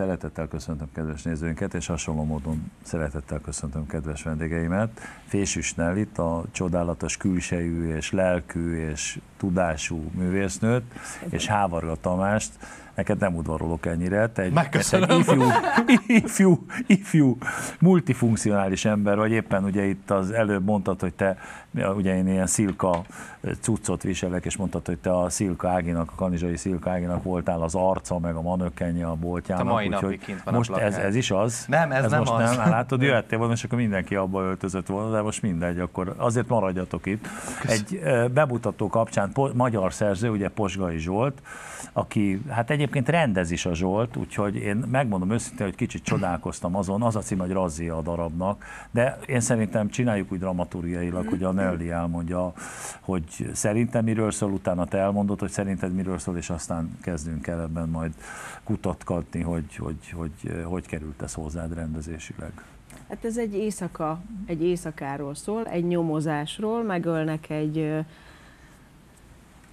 Szeretettel köszöntöm kedves nézőinket, és hasonló módon szeretettel köszöntöm kedves vendégeimet. Fésűs Nellit, a csodálatos külsejű és lelkű és tudású művésznőt, és Hávarga Tamást, neked nem udvarolok ennyire, te egy, Megköszönöm. egy ifjú, ifjú, ifjú, multifunkcionális ember vagy, éppen ugye itt az előbb mondtad, hogy te, ugye én ilyen szilka cuccot viselek, és mondtad, hogy te a Szilka Áginak, a kanizsai Szilka Áginak voltál az arca, meg a manökenje a boltjának. A mai úgyhogy napig kint van a Most ez, plakát. ez is az? Nem, ez nem most az. nem, hát látod, jöttél volna, és akkor mindenki abba öltözött volna, de most mindegy, akkor azért maradjatok itt. Egy ö, bemutató kapcsán magyar szerző, ugye Posgai Zsolt, aki hát egyébként rendez is a Zsolt, úgyhogy én megmondom őszintén, hogy kicsit csodálkoztam azon, az a cím, hogy Razzia a darabnak, de én szerintem csináljuk úgy dramaturgiailag, hogy a Nelly elmondja, hogy szerintem miről szól, utána te elmondod, hogy szerinted miről szól, és aztán kezdünk el ebben majd kutatgatni, hogy hogy, hogy, hogy, hogy került ez hozzád rendezésileg. Hát ez egy éjszaka, egy éjszakáról szól, egy nyomozásról, megölnek egy,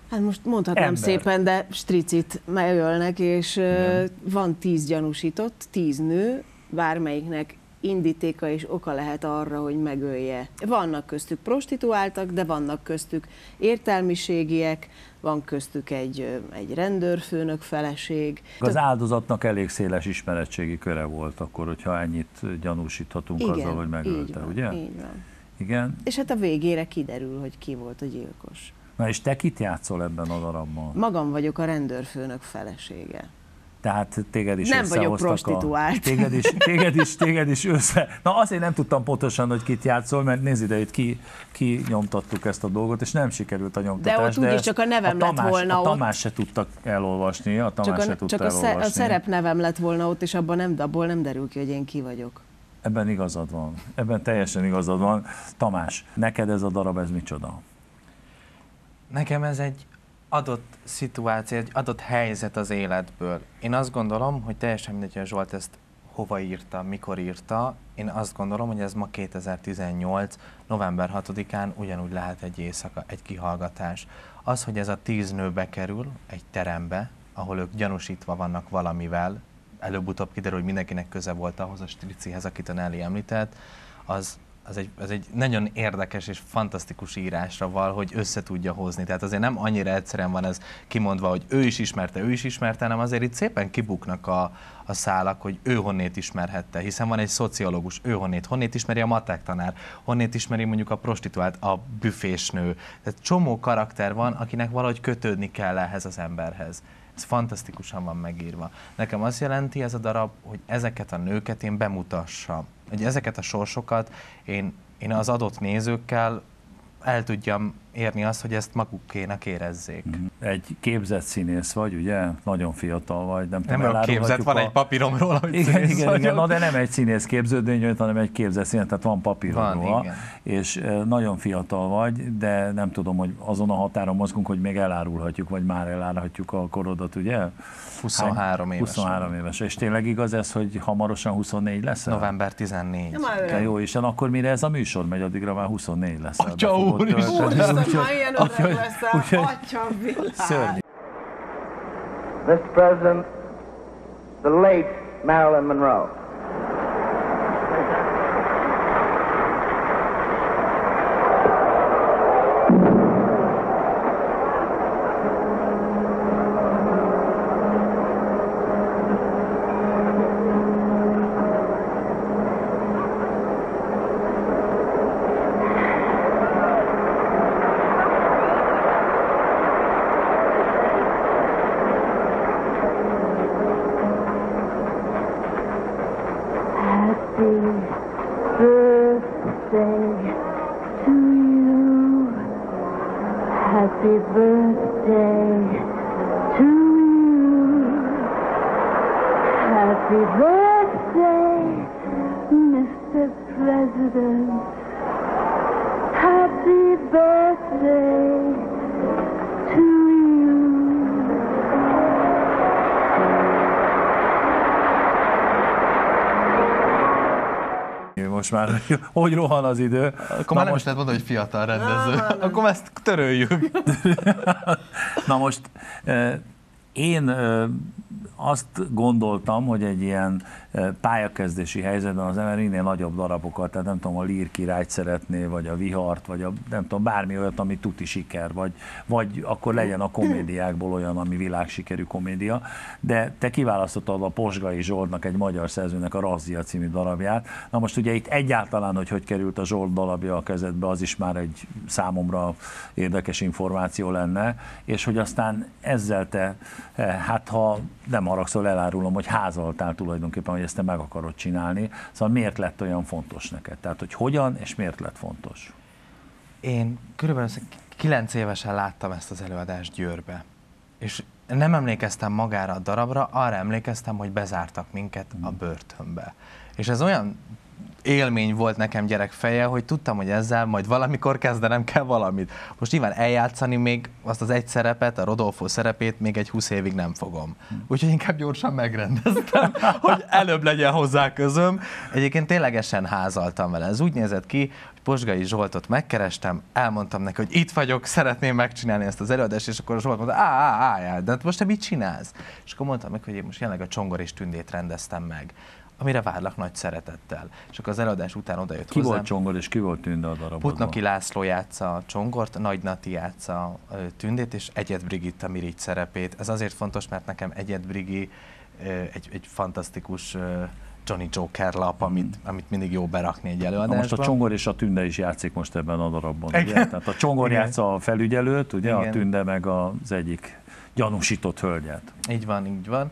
hát most mondhatnám Ember. szépen, de stricit megölnek, és Igen. van tíz gyanúsított, tíz nő, bármelyiknek indítéka és oka lehet arra, hogy megölje. Vannak köztük prostituáltak, de vannak köztük értelmiségiek, van köztük egy, egy rendőrfőnök feleség. Az áldozatnak elég széles ismeretségi köre volt akkor, hogyha ennyit gyanúsíthatunk azzal, hogy így megölte, van, ugye? Így van. Igen. És hát a végére kiderül, hogy ki volt a gyilkos. Na és te kit játszol ebben a darabban? Magam vagyok a rendőrfőnök felesége. Tehát téged is Nem vagyok összehoztak prostituált. A, téged, is, téged, is, téged is össze... Na azért nem tudtam pontosan, hogy kit játszol, mert nézd ide, itt ki, ki nyomtattuk ezt a dolgot, és nem sikerült a nyomtatás. De ott úgyis csak a nevem lett Tamás, volna a ott. Tamás se tudta elolvasni, a Tamás Csak, se a, tudta csak a, sze, a elolvasni. szerepnevem lett volna ott, és abban nem, abból nem derül ki, hogy én ki vagyok. Ebben igazad van. Ebben teljesen igazad van. Tamás, neked ez a darab, ez micsoda? Nekem ez egy adott szituáció, egy adott helyzet az életből. Én azt gondolom, hogy teljesen mindegy, hogy a Zsolt ezt hova írta, mikor írta. Én azt gondolom, hogy ez ma 2018. november 6-án ugyanúgy lehet egy éjszaka, egy kihallgatás. Az, hogy ez a tíz nő bekerül egy terembe, ahol ők gyanúsítva vannak valamivel, előbb-utóbb kiderül, hogy mindenkinek köze volt ahhoz a stricihez, akit a Nelly említett, az, az egy, az egy nagyon érdekes és fantasztikus írásra val, hogy össze tudja hozni. Tehát azért nem annyira egyszerűen van ez kimondva, hogy ő is ismerte, ő is ismerte, hanem azért itt szépen kibuknak a, a szálak, hogy ő honnét ismerhette, hiszen van egy szociológus, ő honnét, honnét ismeri a matek tanár, honnét ismeri mondjuk a prostituált, a büfésnő. Tehát csomó karakter van, akinek valahogy kötődni kell ehhez az emberhez. Ez fantasztikusan van megírva. Nekem azt jelenti ez a darab, hogy ezeket a nőket én bemutassam. Hogy ezeket a sorsokat én, én az adott nézőkkel el tudjam érni azt, hogy ezt magukénak érezzék. Egy képzett színész vagy, ugye? Nagyon fiatal vagy. Nem, Nem tudom, képzett, elárulhatjuk van a... egy papírom róla, hogy Igen, színész igen, vagyok. igen, na de nem egy színész képződmény, hanem egy képzett színész, tehát van papírod Van, róla, igen. és nagyon fiatal vagy, de nem tudom, hogy azon a határon mozgunk, hogy még elárulhatjuk, vagy már elárulhatjuk a korodat, ugye? 23 éves. 23 éves. És tényleg igaz ez, hogy hamarosan 24 lesz? November 14. Ja, jó, és akkor mire ez a műsor megy, addigra már 24 lesz. Atya úristen! Úristen, már ilyen öreg úgyhogy- leszel, úgyhogy- atya világ. Szörnyű. Mr. President, the late Marilyn Monroe. Most már, hogy rohan az idő. Akkor már nem is lehet mondani, hogy fiatal rendező. Akkor ezt töröljük. Na most eh, én eh, azt gondoltam, hogy egy ilyen eh, pályakezdési helyzetben az ember minél nagyobb darabokat, tehát nem tudom, a Lír királyt szeretné, vagy a Vihart, vagy a, nem tudom, bármi olyat, ami tuti siker, vagy, vagy akkor legyen a komédiákból olyan, ami világsikerű komédia, de te kiválasztottad a Posgai Zsoltnak, egy magyar szerzőnek a Razzia című darabját. Na most ugye itt egyáltalán, hogy hogy került a Zsolt darabja a kezedbe, az is már egy számomra érdekes információ lenne, és hogy aztán ezzel te, eh, hát ha nem haragszol, elárulom, hogy házaltál tulajdonképpen, hogy ezt te meg akarod csinálni. Szóval miért lett olyan fontos neked? Tehát, hogy hogyan és miért lett fontos? Én körülbelül 9 évesen láttam ezt az előadást Győrbe. És nem emlékeztem magára a darabra, arra emlékeztem, hogy bezártak minket a börtönbe. És ez olyan élmény volt nekem gyerek feje, hogy tudtam, hogy ezzel majd valamikor kezdenem kell valamit. Most nyilván eljátszani még azt az egy szerepet, a Rodolfo szerepét még egy 20 évig nem fogom. Úgyhogy inkább gyorsan megrendeztem, hogy előbb legyen hozzá közöm. Egyébként ténylegesen házaltam vele. Ez úgy nézett ki, hogy Posgai Zsoltot megkerestem, elmondtam neki, hogy itt vagyok, szeretném megcsinálni ezt az előadást, és akkor Zsolt mondta, á, á, á, de hát most te mit csinálsz? És akkor mondtam meg, hogy én most jelenleg a Csongor és Tündét rendeztem meg amire várlak nagy szeretettel. És akkor az előadás után odajött Ki hozzám. volt Csongor és ki volt Tünde a darabban? Putnoki László játsza a Csongort, Nagy Nati játsza Tündét, és Egyed Brigitta Mirigy szerepét. Ez azért fontos, mert nekem Egyed Brigi egy, egy fantasztikus Johnny Joker lap, amit, amit mindig jó berakni egy Na előadásba. most a Csongor és a Tünde is játszik most ebben a darabban, ugye? Igen. Tehát a Csongor Igen. játsza a felügyelőt, ugye? A Igen. Tünde meg az egyik gyanúsított hölgyet. Így van, így van.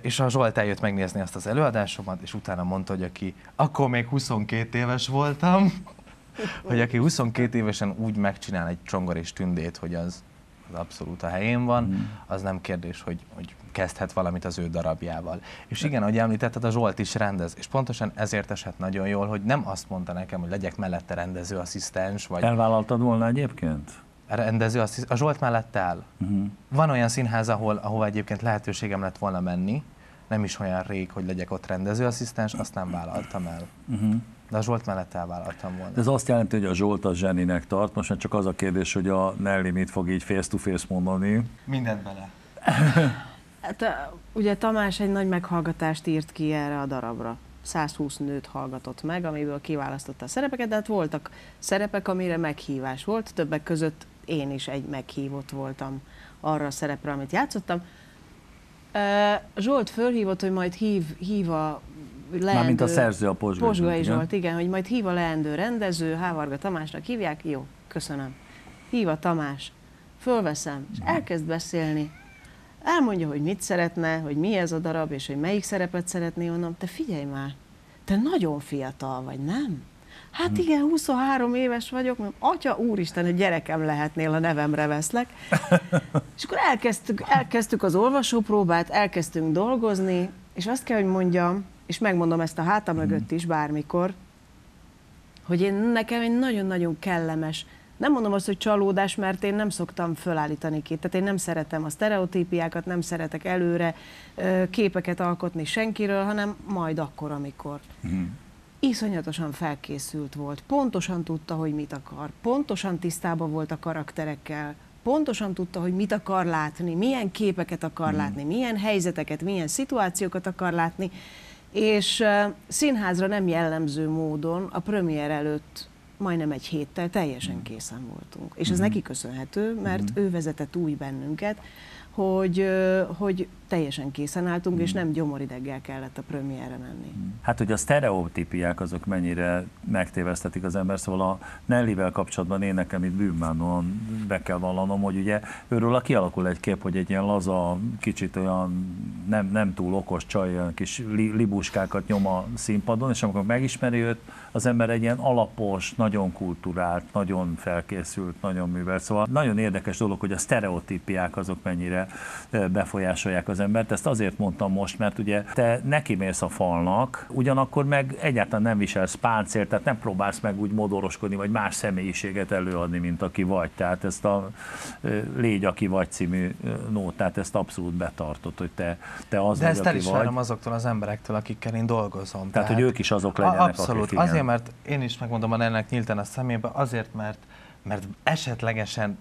És a Zsolt eljött megnézni azt az előadásomat, és utána mondta, hogy aki akkor még 22 éves voltam, hogy aki 22 évesen úgy megcsinál egy csongor és tündét, hogy az, az abszolút a helyén van, Mm. az nem kérdés, hogy, hogy kezdhet valamit az ő darabjával. És igen, ahogy említetted, a Zsolt is rendez, és pontosan ezért esett nagyon jól, hogy nem azt mondta nekem, hogy legyek mellette rendezőasszisztens, vagy Elvállaltad volna egyébként? Rendezőasszisztens. A Zsolt mellett áll. Uh-huh. Van olyan színház, ahol, ahova egyébként lehetőségem lett volna menni, nem is olyan rég, hogy legyek ott rendezőasszisztens, azt nem vállaltam el. Uh-huh. De a Zsolt mellett elvállaltam volna. Ez azt jelenti, hogy a Zsolt a zseninek tart, most már csak az a kérdés, hogy a Nelly mit fog így face-to-face mondani. Mindent bele. Hát, ugye Tamás egy nagy meghallgatást írt ki erre a darabra. 120 nőt hallgatott meg, amiből kiválasztotta a szerepeket, de hát voltak szerepek, amire meghívás volt, többek között én is egy meghívott voltam arra a szerepre, amit játszottam. Zsolt fölhívott, hogy majd hív, hív a leendő... Mármint a szerző a. Posgai igen. Zsolt, igen, hogy majd hív a leendő rendező, Hávarga Tamásnak hívják, jó, köszönöm. Hív a Tamás, fölveszem, és elkezd beszélni. Elmondja, hogy mit szeretne, hogy mi ez a darab, és hogy melyik szerepet szeretné, mondom, te figyelj már, te nagyon fiatal vagy, nem? Hát igen, 23 éves vagyok, mondom, atya úristen, egy gyerekem lehetnél, a nevemre veszlek. És akkor elkezdtük, elkezdtük az olvasópróbát, elkezdtünk dolgozni, és azt kell, hogy mondjam, és megmondom ezt a háta mögött is bármikor, hogy én nekem egy nagyon-nagyon kellemes, nem mondom azt, hogy csalódás, mert én nem szoktam fölállítani ki. Tehát én nem szeretem a sztereotípiákat, nem szeretek előre képeket alkotni senkiről, hanem majd akkor, amikor. Mhm. Iszonyatosan felkészült volt, pontosan tudta, hogy mit akar, pontosan tisztában volt a karakterekkel, pontosan tudta, hogy mit akar látni, milyen képeket akar látni, milyen helyzeteket, milyen szituációkat akar látni, és uh, színházra nem jellemző módon a premier előtt majdnem egy héttel teljesen készen voltunk. És ez neki köszönhető, mert ő vezetett úgy bennünket, hogy, hogy teljesen készen álltunk, és nem gyomorideggel kellett a premierre menni. Hát, hogy a sztereotípiák azok mennyire megtévesztetik az ember, szóval a Nellivel kapcsolatban én nekem itt bűnbánon be kell vallanom, hogy ugye őről a kialakul egy kép, hogy egy ilyen laza, kicsit olyan nem, nem túl okos csaj, olyan kis li, libuskákat nyom a színpadon, és amikor megismeri őt, az ember egy ilyen alapos, nagyon kulturált, nagyon felkészült, nagyon művelt. Szóval nagyon érdekes dolog, hogy a sztereotípiák azok mennyire befolyásolják az embert. Ezt azért mondtam most, mert ugye te nekimész a falnak, ugyanakkor meg egyáltalán nem viselsz páncélt, tehát nem próbálsz meg úgy modoroskodni, vagy más személyiséget előadni, mint aki vagy. Tehát ezt a Légy, aki vagy című nótát, ezt abszolút betartott, hogy te, te az De vagy, ezt aki elismerem vagy. azoktól az emberektől, akikkel én dolgozom. Tehát, hogy ők is azok legyenek, A- Abszolút. akik, igen. Azért, mert én is megmondom a ennek nyíltan a szemébe, azért, mert, mert esetlegesen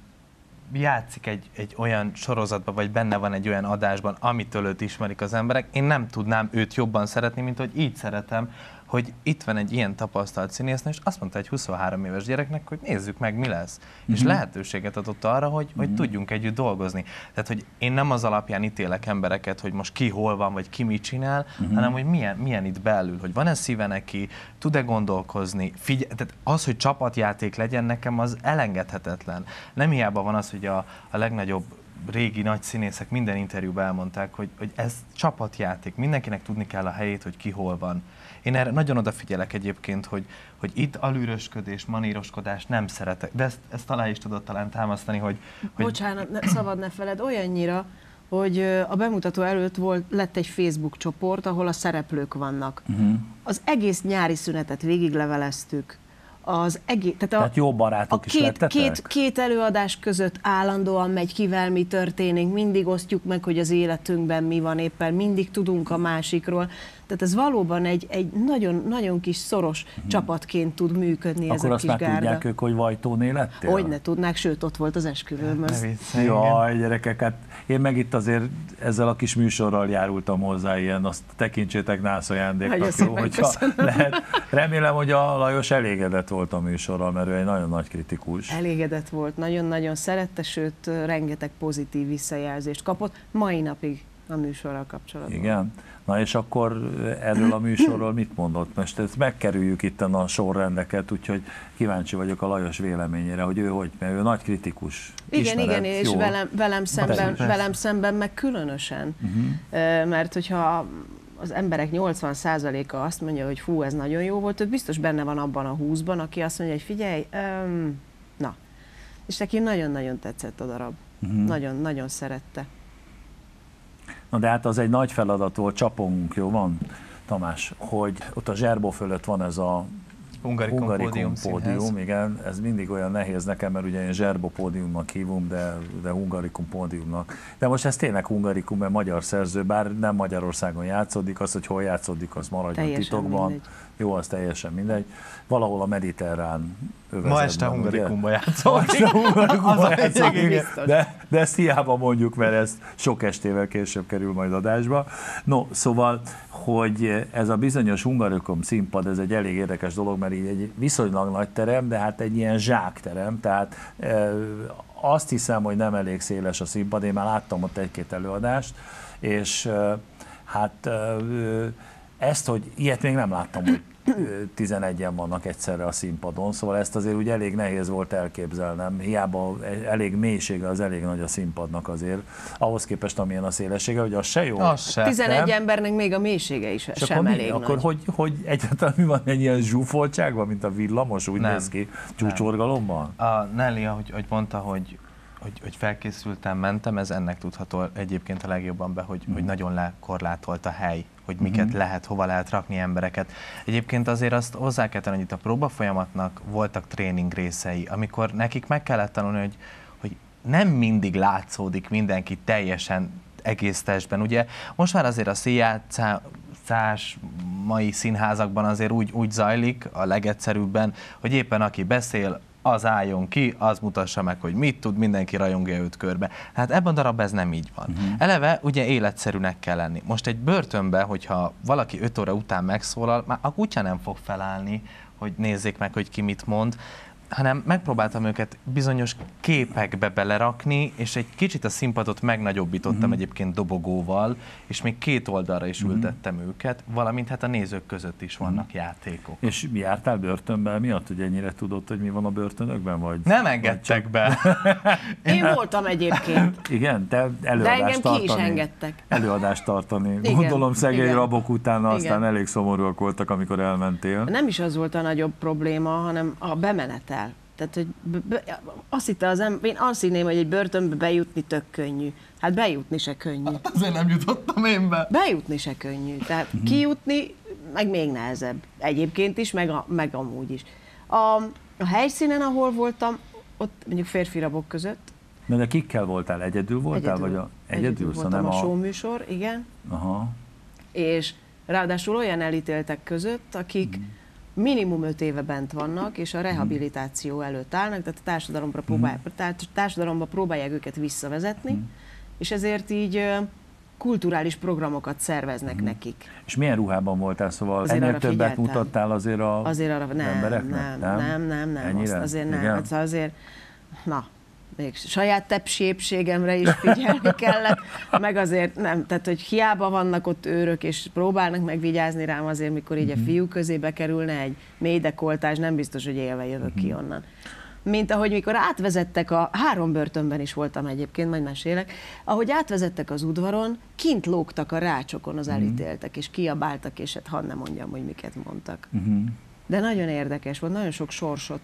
játszik egy, egy olyan sorozatban, vagy benne van egy olyan adásban, amitől őt ismerik az emberek, én nem tudnám őt jobban szeretni, mint hogy így szeretem, hogy itt van egy ilyen tapasztalt színésznő, és azt mondta egy 23 éves gyereknek, hogy nézzük meg, mi lesz. Mm-hmm. És lehetőséget adott arra, hogy, mm-hmm. hogy tudjunk együtt dolgozni. Tehát, hogy én nem az alapján ítélek embereket, hogy most ki hol van, vagy ki mit csinál, mm-hmm. hanem hogy milyen, milyen itt belül, hogy van-e szíve neki, tud-e gondolkozni. Figyel, tehát az, hogy csapatjáték legyen nekem, az elengedhetetlen. Nem hiába van az, hogy a, a legnagyobb régi nagy színészek minden interjúban elmondták, hogy, hogy ez csapatjáték, mindenkinek tudni kell a helyét, hogy ki hol van. Én erre nagyon odafigyelek egyébként, hogy, hogy itt alűrösködés, maníroskodás nem szeretek. De ezt, ezt talán is tudod talán támasztani, hogy... hogy Bocsánat, ne, szabad ne feled, olyannyira, hogy a bemutató előtt volt, lett egy Facebook csoport, ahol a szereplők vannak. Uh-huh. Az egész nyári szünetet végigleveleztük. Az egész, tehát, a, Tehát jó barátok a is két, lettetek? két, két előadás között állandóan megy, kivel mi történik, mindig osztjuk meg, hogy az életünkben mi van éppen, mindig tudunk a másikról. Tehát ez valóban egy, egy nagyon, nagyon kis szoros csapatként tud működni ez Mhm. Akkor a azt kis már gárda. tudják ők, hogy Vajtóné lettél? Hogy ne tudnák, sőt, ott volt az esküvőm. az- igen. Jaj, gyerekek, hát én meg itt azért ezzel a kis műsorral járultam hozzá, ilyen, azt tekintsétek nász ajándéknak, jó, hogyha köszönöm. lehet. Remélem, hogy a Lajos elégedett volt a műsorral, mert ő egy nagyon nagy kritikus. Elégedett volt, nagyon-nagyon szerette, sőt, rengeteg pozitív visszajelzést kapott, mai napig a műsorral kapcsolatban. Igen. Na és akkor erről a műsorról mit mondott? Most ezt megkerüljük itt a sorrendeket, úgyhogy kíváncsi vagyok a Lajos véleményére, hogy ő hogy, mert ő nagy kritikus. Igen, Ismered igen, és jól. velem, velem, szemben, persze. velem szemben meg különösen. Uh-huh. Mert hogyha az emberek 80%-a azt mondja, hogy fú, ez nagyon jó volt, ő biztos benne van abban a 20-ban, aki azt mondja, hogy figyelj, um, na. És neki nagyon-nagyon tetszett a darab. Uh-huh. Nagyon-nagyon szerette. Na de hát az egy nagy feladat volt, csapongunk, jó van, Tamás, hogy ott a zserbó fölött van ez a Hungarikum, Hungarikum pódium, pódium, igen, ez mindig olyan nehéz nekem, mert ugye én zserbó pódiumnak hívom, de, de Hungarikum pódiumnak. De most ez tényleg Hungarikum, mert magyar szerző, bár nem Magyarországon játszódik, az, hogy hol játszódik, az maradjon Teljesen titokban. mindegy. Jó, az teljesen mindegy. Valahol a mediterrán övezetben. Ma este? Hungarikumba játszol. Ma este Hungarikumban Az a játszunk, lényeg, igen. biztos. de, de ezt hiába mondjuk, mert ez sok estével később kerül majd adásba. No, szóval, hogy ez a bizonyos Hungarikum színpad, ez egy elég érdekes dolog, mert így egy viszonylag nagy terem, de hát egy ilyen zsákterem, tehát e, azt hiszem, hogy nem elég széles a színpad, én már láttam ott egy-két előadást, és e, hát e, ezt, hogy ilyet még nem láttam, hogy 11-en vannak egyszerre a színpadon, szóval ezt azért úgy elég nehéz volt elképzelnem. Hiába elég mélysége az elég nagy a színpadnak azért, ahhoz képest amilyen a szélessége, hogy az se jó. Az se. 11 nem? embernek még a mélysége is És sem akkor, mi, elég akkor nagy. hogy, hogy egyáltalán mi van egy ilyen zsúfoltságban, mint a villamos, úgy Nem. néz ki csúcsorgalomban? A Nelly, ahogy, ahogy mondta, hogy, hogy, hogy felkészültem, mentem, ez ennek tudható egyébként a legjobban be, hogy, Mhm. hogy nagyon lekorlátolt a hely, hogy miket lehet, hova lehet rakni embereket. Egyébként azért azt hozzá kell tenni, hogy itt a próba folyamatnak voltak tréning részei, amikor nekik meg kellett tanulni, hogy, hogy nem mindig látszódik mindenki teljesen egész testben. Ugye most már azért a színjátszás mai színházakban azért úgy, úgy zajlik a legegyszerűbben, hogy éppen aki beszél, az álljon ki, az mutassa meg, hogy mit tud, mindenki rajongja őt körbe. Hát ebben a darabban ez nem így van. Uh-huh. Eleve ugye életszerűnek kell lenni. Most egy börtönbe, hogyha valaki 5 óra után megszólal, már a kutya nem fog felállni, hogy nézzék meg, hogy ki mit mond, hanem megpróbáltam őket bizonyos képekbe belerakni, és egy kicsit a színpadot megnagyobbítottam uh-huh. egyébként dobogóval, és még két oldalra is ültettem őket, valamint hát a nézők között is vannak Mhm. játékok. És jártál börtönben miatt, hogy ennyire tudod, hogy mi van a börtönökben? Vagy, Nem vagy engedtek be. Én voltam egyébként, Igen, te de előadást engem ki tartani. is engedtek. Előadást tartani. Igen, Gondolom szegény igen. rabok utána Igen. aztán elég szomorúak voltak, amikor elmentél. Nem is az volt a nagyobb probléma, hanem a bemenetel. Tehát, hogy azt hitte az ember, én azt hinném, hogy egy börtönbe bejutni tök könnyű. Hát bejutni se könnyű. Azért nem jutottam én be. Bejutni se könnyű. Tehát Mhm. kijutni meg még nehezebb. Egyébként is, meg, a, meg amúgy is. A, a helyszínen, ahol voltam, ott mondjuk férfi rabok között, Na de kikkel voltál? Egyedül voltál? egyedül, vagy a, egyedül, szóval voltam nem a a... showműsor, igen. Aha. és ráadásul olyan elítéltek között, akik, Mhm. Minimum öt éve bent vannak, és a rehabilitáció előtt állnak, tehát a társadalomra, próbál, tehát társadalomba próbálják őket visszavezetni, és ezért így kulturális programokat szerveznek nekik. És milyen ruhában voltál, szóval Azért ennél többet figyeltem. mutattál azért a Azért arra, nem, embereknek? nem, nem, nem, nem, Ennyire? azt azért nem, Igen? hát azért, na, még saját tepsépségemre is figyelni kellett, meg azért nem, tehát hogy hiába vannak ott őrök, és próbálnak megvigyázni rám azért, mikor így Mhm. a fiú közébe kerülne egy mély dekoltás, nem biztos, hogy élve jövök Mhm. ki onnan. Mint ahogy mikor átvezettek a, három börtönben is voltam egyébként, majd mesélek, ahogy átvezettek az udvaron, kint lógtak a rácsokon Mhm. az elítéltek, és kiabáltak, és hát hadd ne mondjam, hogy miket mondtak. Uh-huh. De nagyon érdekes volt, nagyon sok sorsot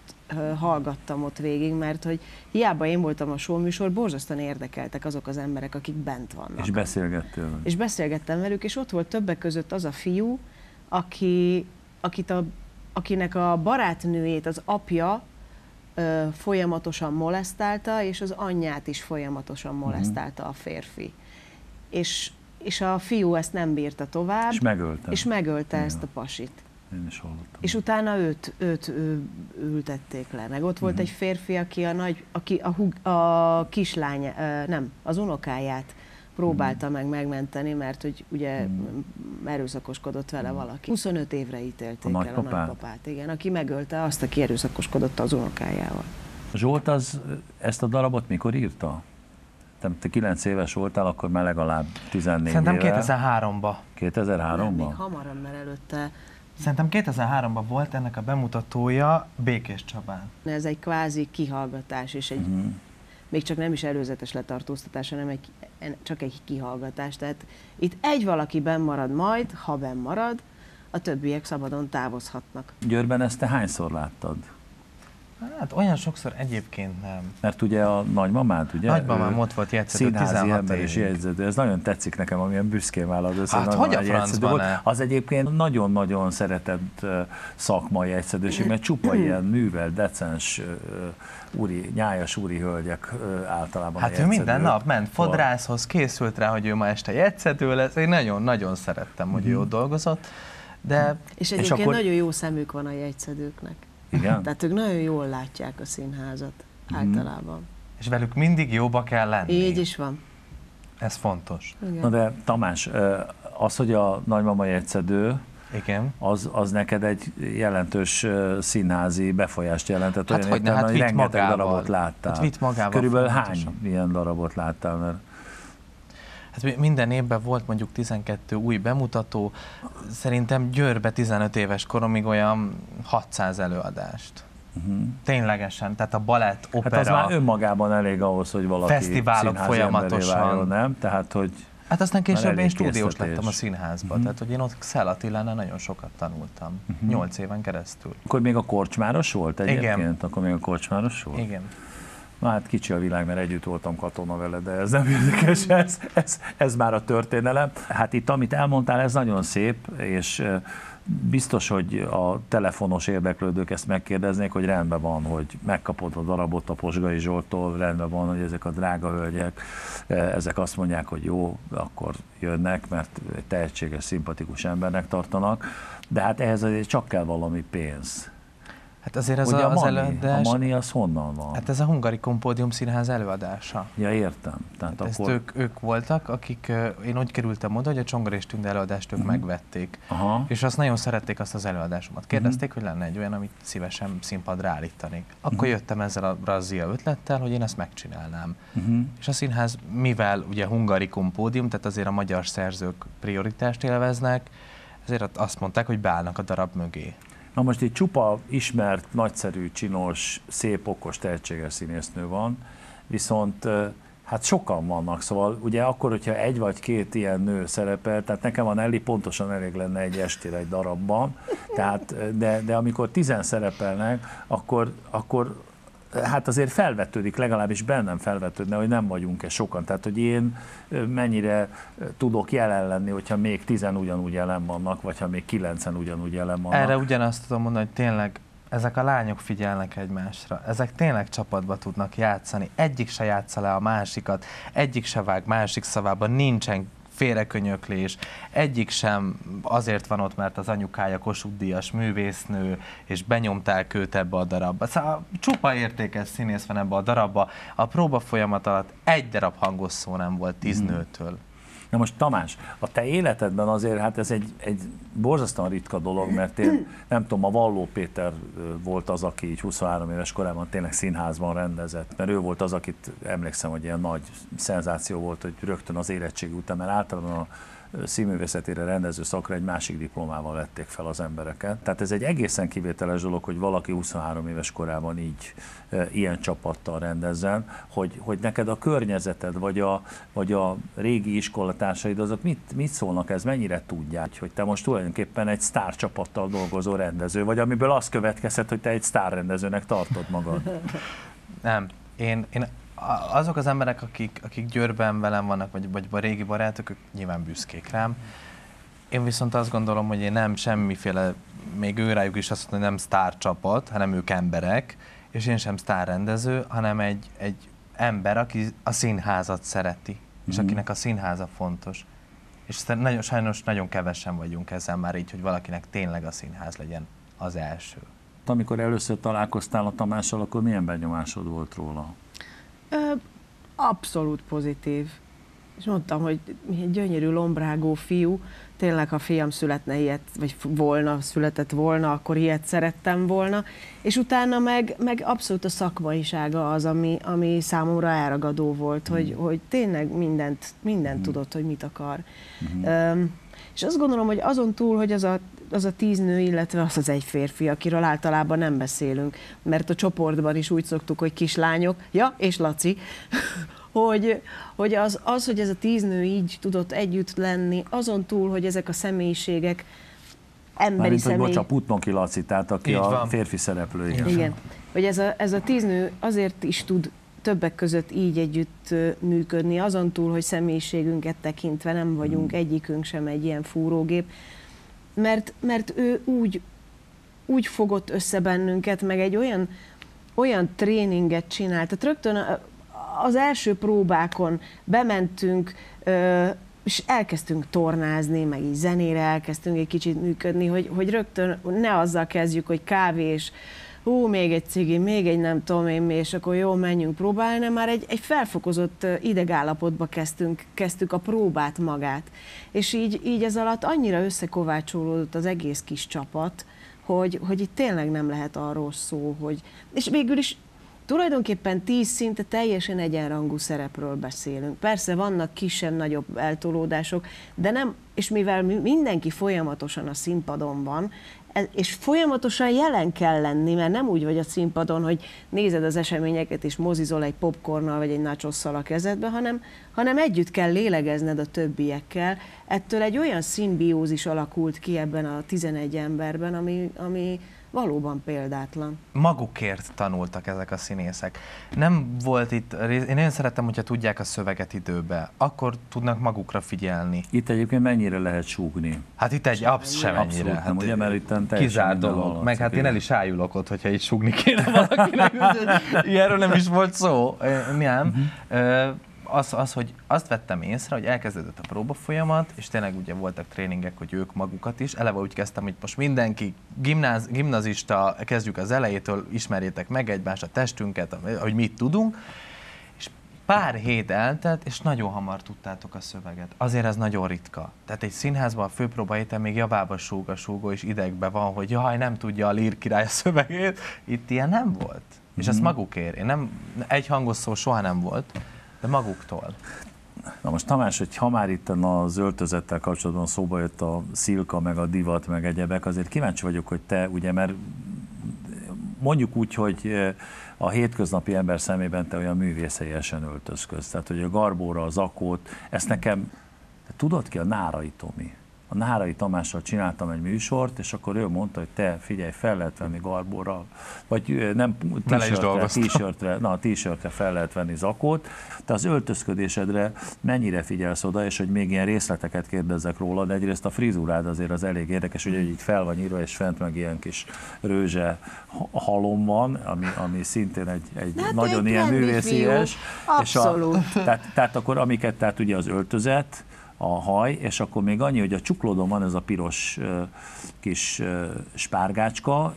hallgattam ott végig, mert hogy hiába én voltam a showműsor, borzasztóan érdekeltek azok az emberek, akik bent vannak. És beszélgettél velük? és beszélgettem velük, és ott volt többek között az a fiú, aki, akit a, akinek a barátnőjét az apja ö, folyamatosan molesztálta, és az anyját is folyamatosan molesztálta a férfi. És, és a fiú ezt nem bírta tovább, És megöltem. és megölte Igen. ezt a pasit. Én is hallottam. És utána őt, őt ő, ültették le. Meg ott volt Mhm. egy férfi, aki a, nagy, aki a, hug, a kislány, nem, az unokáját próbálta meg megmenteni, mert hogy ugye Mhm. erőszakoskodott vele valaki. 25 évre ítélték A el a nagypapát? nagypapát, igen, aki megölte azt, aki erőszakoskodott az unokájával. Zsolt az ezt a darabot mikor írta? Te, te 9 éves voltál, akkor már legalább 14 Szerintem éve. 2003-ban. Nem, 2003-ban? még hamarabb, mert előtte Szerintem 2003-ban volt ennek a bemutatója Békés Csabán. ez egy kvázi kihallgatás, és egy Mhm. még csak nem is előzetes letartóztatás, hanem egy, csak egy kihallgatás. Tehát itt egy valaki marad majd, ha marad, a többiek szabadon távozhatnak. Győrben ezt te hányszor láttad? Hát olyan sokszor egyébként nem. Mert ugye a nagymamád, ugye? Nagymamám ott volt jegyzető Színházi 16 ember és jegyzető. Ez nagyon tetszik nekem, amilyen büszkén vállal össze. Hát hogy a francban volt. Az egyébként nagyon-nagyon szeretett szakmai jegyzetőség, mert csupa ilyen művel, decens, úri, nyájas úri hölgyek általában Hát ő minden nap ment fodrászhoz, készült rá, hogy ő ma este jegyzető lesz. Én nagyon-nagyon szerettem, hogy ő ott dolgozott. De És És egyébként akkor- nagyon jó szemük van a jegyszedőknek. Igen? Tehát ők nagyon jól látják a színházat Mhm. általában. és velük mindig jóba kell lenni. Így is van. Ez fontos. Na Igen. de Tamás, az, hogy a nagymama jegyszedő, Igen. az, az neked egy jelentős színházi befolyást jelentett. Hát olyan hogyne, értelemben, hát hogy rengeteg magával. darabot láttál. Hát vitt magával Körülbelül hány folyamatosan. ilyen darabot láttál? Mert Hát mi- minden évben volt mondjuk 12 új bemutató. Szerintem Győrbe 15 éves koromig olyan 600 előadást. uh-huh. Ténylegesen, tehát a balett, Hát opera. az már önmagában elég ahhoz, hogy valaki Fesztiválok folyamatosan. váljon, nem? Tehát, hogy Hát aztán később én stúdiós késztetés. lettem a színházban, Mhm. tehát hogy én ott Szell Attilánál nagyon sokat tanultam, nyolc éven keresztül. akkor még a korcsmáros volt Igen. egyébként? Akkor még a korcsmáros volt? Igen. Na hát kicsi a világ, mert együtt voltam katona vele, de ez nem érdekes, ez, ez, ez már a történelem. Hát itt, amit elmondtál, ez nagyon szép, és biztos, hogy a telefonos érdeklődők ezt megkérdeznék, hogy rendben van, hogy megkapod a darabot a Posgai Zsoltól, rendben van, hogy ezek a drága hölgyek, ezek azt mondják, hogy jó, akkor jönnek, mert egy tehetséges, szimpatikus embernek tartanak, de hát ehhez azért csak kell valami pénz. Hát azért ez Ugye a, az money, előadás, a money az honnan van? hát ez a Hungari Kompódium Színház előadása. Ja, értem. Tehát Hát ezt akkor... ők, ők voltak, akik, én úgy kerültem oda, hogy a Csongor és Tünde előadást ők megvették. Aha. És azt nagyon szerették azt az előadásomat. Kérdezték, hogy lenne egy olyan, amit szívesen színpadra állítanék. Akkor jöttem ezzel a brazil ötlettel, hogy én ezt megcsinálnám. Uh-huh. És a színház, mivel ugye hungarikum pódium, tehát azért a magyar szerzők prioritást élveznek, ezért azt mondták, hogy beállnak a darab mögé. Na most itt csupa ismert, nagyszerű, csinos, szép, okos, tehetséges színésznő van, viszont hát sokan vannak, szóval ugye akkor, hogyha egy vagy két ilyen nő szerepel, tehát nekem a Nelly pontosan elég lenne egy estére egy darabban, tehát, de, de amikor tizen szerepelnek, akkor, akkor hát azért felvetődik, legalábbis bennem felvetődne, hogy nem vagyunk-e sokan. Tehát, hogy én mennyire tudok jelen lenni, hogyha még tizen ugyanúgy jelen vannak, vagy ha még kilencen ugyanúgy jelen vannak. Erre ugyanazt tudom mondani, hogy tényleg ezek a lányok figyelnek egymásra. Ezek tényleg csapatba tudnak játszani. Egyik se játsza le a másikat, egyik se vág másik szavába, nincsen félrekönyöklés. Egyik sem azért van ott, mert az anyukája Kossuth Díjas művésznő, és benyomták őt ebbe a darabba. Szóval csupa értékes színész van ebbe a darabba. A próba folyamat alatt egy darab hangos szó nem volt tíz Mhm. nőtől. Na most Tamás, a te életedben azért hát ez egy, egy borzasztóan ritka dolog, mert én nem tudom, a Valló Péter volt az, aki így 23 éves korában tényleg színházban rendezett, mert ő volt az, akit emlékszem, hogy ilyen nagy szenzáció volt, hogy rögtön az érettség után, mert általában a színművészetére rendező szakra egy másik diplomával vették fel az embereket. Tehát ez egy egészen kivételes dolog, hogy valaki 23 éves korában így ö, ilyen csapattal rendezzen, hogy, hogy neked a környezeted, vagy a, vagy a régi iskolatársaid, azok mit, mit szólnak ez, mennyire tudják, hogy te most tulajdonképpen egy sztár csapattal dolgozó rendező vagy, amiből az következhet, hogy te egy sztárrendezőnek tartod magad. Nem. Én, én azok az emberek, akik, akik Győrben velem vannak, vagy, vagy a régi barátok, ők nyilván büszkék rám. Én viszont azt gondolom, hogy én nem semmiféle, még ő rájuk is azt mondom, hogy nem sztárcsapat, hanem ők emberek, és én sem sztárrendező, hanem egy, egy ember, aki a színházat szereti, és Mhm. akinek a színháza fontos. És nagyon, sajnos nagyon kevesen vagyunk ezzel már így, hogy valakinek tényleg a színház legyen az első. Amikor először találkoztál a Tamással, akkor milyen benyomásod volt róla? Ö, abszolút pozitív. És mondtam, hogy milyen gyönyörű, lombrágó fiú, tényleg, ha fiam születne ilyet, vagy volna, született volna, akkor ilyet szerettem volna. És utána meg, meg abszolút a szakmaisága az, ami, ami számomra elragadó volt, hogy, hogy tényleg mindent, mindent tudott, hogy mit akar. Öm, és azt gondolom, hogy azon túl, hogy az a, az a tíz nő, illetve az az egy férfi, akiről általában nem beszélünk, mert a csoportban is úgy szoktuk, hogy kislányok, ja, és Laci, hogy, hogy az, az, hogy ez a tíz nő így tudott együtt lenni, azon túl, hogy ezek a személyiségek emberi Mármint, hogy személy... bocs, a Putnoki Laci, tehát aki Így a van. férfi szereplő. Igen. Igen. Hogy ez a, ez a tíz nő azért is tud többek között így együtt működni, azon túl, hogy személyiségünket tekintve nem vagyunk egyikünk sem egy ilyen fúrógép, mert, mert ő úgy, úgy fogott össze bennünket, meg egy olyan, olyan tréninget csinált. Tehát rögtön az első próbákon bementünk, és elkezdtünk tornázni, meg így zenére elkezdtünk egy kicsit működni, hogy, hogy rögtön ne azzal kezdjük, hogy kávé és hú, még egy cigi, még egy nem tudom én mi, és akkor jó, menjünk próbálni, hanem már egy, egy felfokozott idegállapotba kezdtünk, kezdtük a próbát magát. És így, így ez alatt annyira összekovácsolódott az egész kis csapat, hogy, hogy itt tényleg nem lehet arról szó, hogy... És végül is tulajdonképpen tíz szinte teljesen egyenrangú szerepről beszélünk. Persze vannak kisebb-nagyobb eltolódások, de nem, és mivel mi- mindenki folyamatosan a színpadon van, és folyamatosan jelen kell lenni, mert nem úgy vagy a színpadon, hogy nézed az eseményeket, és mozizol egy popcornnal, vagy egy nachosszal a kezedbe, hanem, hanem együtt kell lélegezned a többiekkel. Ettől egy olyan szimbiózis alakult ki ebben a 11 emberben, ami, ami valóban példátlan. magukért tanultak ezek a színészek. Nem volt itt, én nagyon szeretem, hogyha tudják a szöveget időbe, akkor tudnak magukra figyelni. Itt egyébként mennyire lehet súgni? Hát itt egy absz sem Abszolút ennyire. nem, ugye, mert itt Kizár dolog. Meg hát én el is ájulok ott, hogyha így sugni kéne valakinek. Ilyenről nem is volt szó. Nem. Mhm. Az, az, hogy azt vettem észre, hogy elkezdődött a próba folyamat, és tényleg ugye voltak tréningek, hogy ők magukat is. Eleve úgy kezdtem, hogy most mindenki gimnáz, gimnazista, kezdjük az elejétől, ismerjétek meg egymást, a testünket, hogy mit tudunk. És pár hét eltelt, és nagyon hamar tudtátok a szöveget. Azért ez nagyon ritka. Tehát egy színházban a főpróba héten még javába súg a súgó, és idegbe van, hogy jaj, nem tudja a lír király a szövegét. Itt ilyen nem volt. És ezt magukért. Én nem, egy hangos szó soha nem volt, de maguktól. Na most Tamás, hogy ha már itt az öltözettel kapcsolatban szóba jött a szilka, meg a divat, meg egyebek, azért kíváncsi vagyok, hogy te, ugye, mert mondjuk úgy, hogy eh, a hétköznapi ember szemében te olyan művészeiesen öltözködsz. Tehát, hogy a garbóra, az akót, ezt nekem, te tudod ki a Nárai Tomi? A Nárai Tamással csináltam egy műsort, és akkor ő mondta, hogy te figyelj, fel lehet venni garbóra, vagy nem t-shirtre, na, a t-shirtre fel lehet venni zakót, te az öltözködésedre mennyire figyelsz oda, és hogy még ilyen részleteket kérdezzek róla, de egyrészt a frizurád azért az elég érdekes, hogy így fel van írva, és fent meg ilyen kis rőzse ha- halom van, ami, ami szintén egy, egy Hát nagyon egy ilyen művészies. Abszolút. És a, tehát, tehát akkor amiket, tehát ugye az öltözet, a haj, és akkor még annyi, hogy a csuklódon van ez a piros kis spárgácska,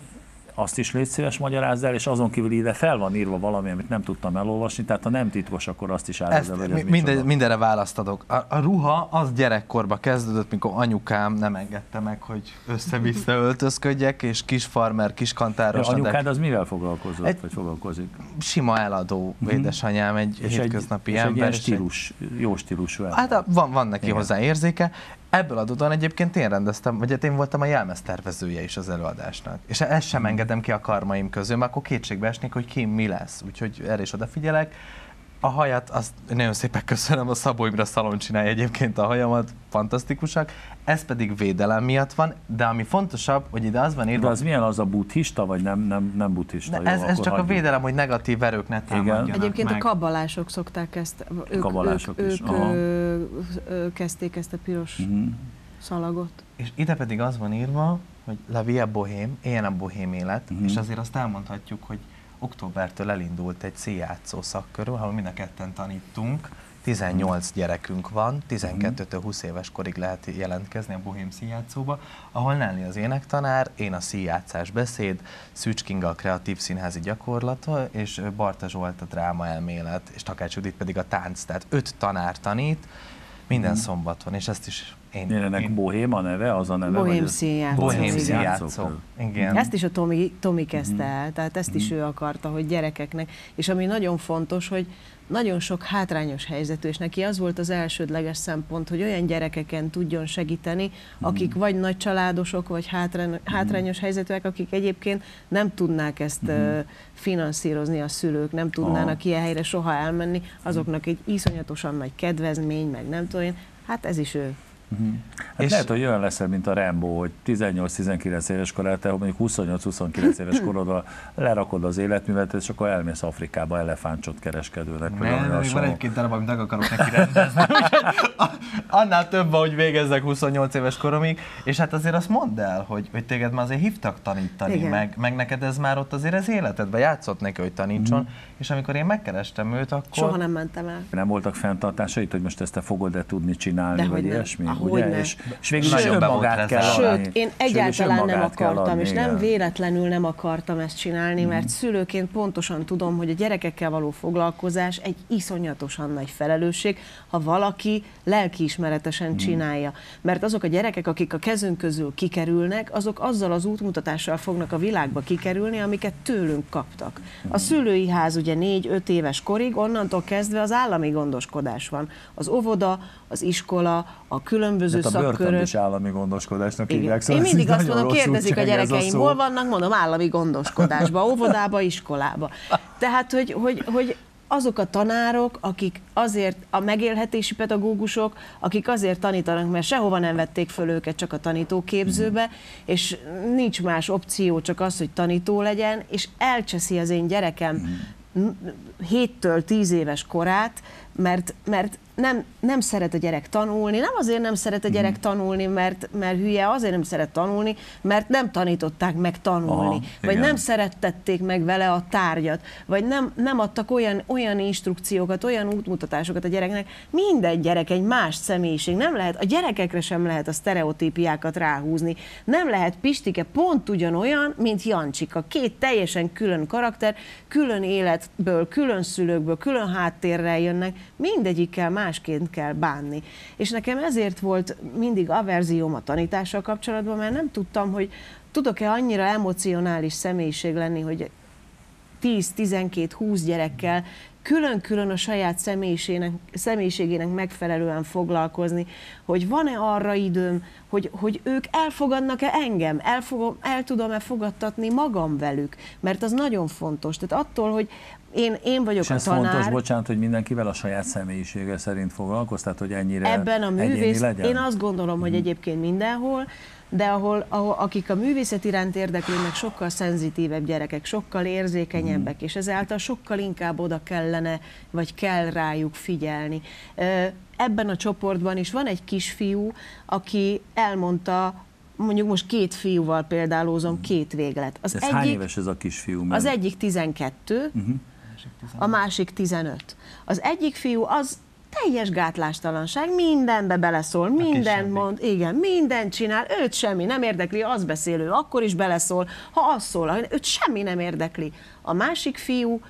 azt is légy szíves magyarázd el, és azon kívül ide fel van írva valami, amit nem tudtam elolvasni, tehát ha nem titkos, akkor azt is Ezt, áruld el, hogy minden, mindenre választ adok. A, a ruha az gyerekkorba kezdődött, mikor anyukám nem engedte meg, hogy össze-vissza öltözködjek, és kis farmer, kis Ja, kantáros. anyukád az mivel foglalkozott, Egy- vagy foglalkozik? Sima eladó édesanyám, egy És egy, hétköznapi és egy ember. ilyen és egy- stílus, jó stílusú ember. Hát a- van, van neki Igen. hozzá érzéke. Ebből adódóan egyébként én rendeztem, vagy hát én voltam a jelmeztervezője is az előadásnak. És ezt sem engedem ki a karmaim közül, mert akkor kétségbe esnék, hogy ki mi lesz. Úgyhogy erre is odafigyelek. A hajat, azt nagyon szépen köszönöm, a Szabó Imre szalon csinálja egyébként a hajamat, fantasztikusak. Ez pedig védelem miatt van, de ami fontosabb, hogy ide az van De írva, az milyen az a buddhista, vagy nem, nem, nem buddhista? de Jó, ez, ez akkor csak a hagyjuk. védelem, hogy negatív erők ne támadjanak Egyébként meg. a kabalások szokták ezt, ők, Kabalások ők, is, ők ö, ö, kezdték ezt a piros Mhm. szalagot. És ide pedig az van írva, hogy La Via Bohém, ilyen a bohém élet, Mhm. és azért azt elmondhatjuk, hogy októbertől elindult egy színjátszó szakkörül, ahol mind a ketten tanítunk, 18 gyerekünk van, 12-től 20 éves korig lehet jelentkezni a Bohém színjátszóba, ahol Nelly az énektanár, én a színjátszás beszéd, Szűcs Kinga a kreatív színházi gyakorlata, és Barta Zsolt a dráma elmélet, és Takács Judit pedig a tánc. Tehát öt tanár tanít, minden szombaton, és ezt is én, Milyen ennek Bohém a neve, az a neve? Bohém színjátszó, Bohém színjátszó. Igen. Ezt is a Tomi, Tomi kezdte el, tehát ezt is ő akarta, hogy gyerekeknek. És ami nagyon fontos, hogy nagyon sok hátrányos helyzetű, és neki az volt az elsődleges szempont, hogy olyan gyerekeken tudjon segíteni, akik vagy nagy családosok, vagy hátrány, hátrányos helyzetűek, akik egyébként nem tudnák ezt ö, finanszírozni a szülők, nem tudnának ilyen helyre soha elmenni, azoknak egy iszonyatosan nagy kedvezmény, meg nem tudom én, hát ez is ő. Hát És- lehet, hogy olyan leszel, mint a Rambo, hogy 18-19 éves korát, te mondjuk 28-29 éves korodra lerakod az életművet, és akkor elmész Afrikába elefántsot kereskedőnek. Nem, még van egy-két darab, amit meg akarok neki rendezni. Annál több, ahogy végezzek 28 éves koromig. És hát azért azt mondd el, hogy, hogy téged már azért hívtak tanítani, Igen. meg, meg neked ez már ott azért az életedben játszott neki, hogy tanítson. És amikor én megkerestem őt, akkor... Soha nem mentem el. Nem voltak fenntartásait, hogy most ezt te fogod-e tudni csinálni, Dehogy vagy ilyesmi? Nem. És, és végül is Nagyon önmagát kell. Sőt, én Sőt, egyáltalán nem akartam, és nem. Mhm. véletlenül nem akartam ezt csinálni, mert szülőként pontosan tudom, hogy a gyerekekkel való foglalkozás egy iszonyatosan nagy felelősség, ha valaki lelkiismeretesen Mhm. csinálja. Mert azok a gyerekek, akik a kezünk közül kikerülnek, azok azzal az útmutatással fognak a világba kikerülni, amiket tőlünk kaptak. Mhm. A szülői ház ugye négy-öt éves korig, onnantól kezdve az állami gondoskodás van. Az óvoda, az iskola, a különböző Tehát a szakkörök. is állami gondoskodásnak Igen. hívják. szóval Én mindig így azt mondom, kérdezik a gyerekeim, hol vannak, mondom, állami gondoskodásba, óvodába, iskolába. Tehát, hogy, hogy, hogy azok a tanárok, akik azért, a megélhetési pedagógusok, akik azért tanítanak, mert sehova nem vették föl őket csak a tanítóképzőbe, és nincs más opció, csak az, hogy tanító legyen, és elcseszi az én gyerekem 7-től 10 éves korát, mert, mert nem, nem szeret a gyerek tanulni, nem azért nem szeret a gyerek Mhm. tanulni, mert, mert hülye, azért nem szeret tanulni, mert nem tanították meg tanulni, Aha, vagy igen. nem szerettették meg vele a tárgyat, vagy nem, nem adtak olyan, olyan instrukciókat, olyan útmutatásokat a gyereknek. Minden gyerek egy más személyiség. Nem lehet, a gyerekekre sem lehet a sztereotípiákat ráhúzni. Nem lehet Pistike pont ugyanolyan, mint Jancsika. Két teljesen külön karakter, külön életből, külön szülőkből, külön háttérrel jönnek, mindegyikkel másként kell bánni. És nekem ezért volt mindig averzióm a tanítással kapcsolatban, mert nem tudtam, hogy tudok-e annyira emocionális személyiség lenni, hogy 10-12-20 gyerekkel külön-külön a saját személyiségének, személyiségének megfelelően foglalkozni, hogy van-e arra időm, hogy, hogy ők elfogadnak-e engem, el, fogom, el tudom-e fogadtatni magam velük, mert az nagyon fontos. Tehát attól, hogy én, én vagyok És a ez tanár, fontos, bocsánat, hogy mindenkivel a saját személyisége szerint foglalkoz, tehát hogy ennyire ebben a művész, legyen? én azt gondolom, Mhm. hogy egyébként mindenhol, de ahol, ahol akik a művészet iránt érdeklődnek, sokkal szenzitívebb gyerekek, sokkal érzékenyebbek, Mhm. és ezáltal sokkal inkább oda kellene, vagy kell rájuk figyelni. Ebben a csoportban is van egy kisfiú, aki elmondta, mondjuk most két fiúval példálózom, két véglet. Az Ez hány éves ez a kisfiú? Mert- az egyik 12, Mhm. a másik 15. Az egyik fiú az teljes gátlástalanság, mindenbe beleszól, minden mond, igen, mindent csinál, őt semmi nem érdekli, az beszélő, akkor is beleszól, ha az szól, őt semmi nem érdekli. A másik fiú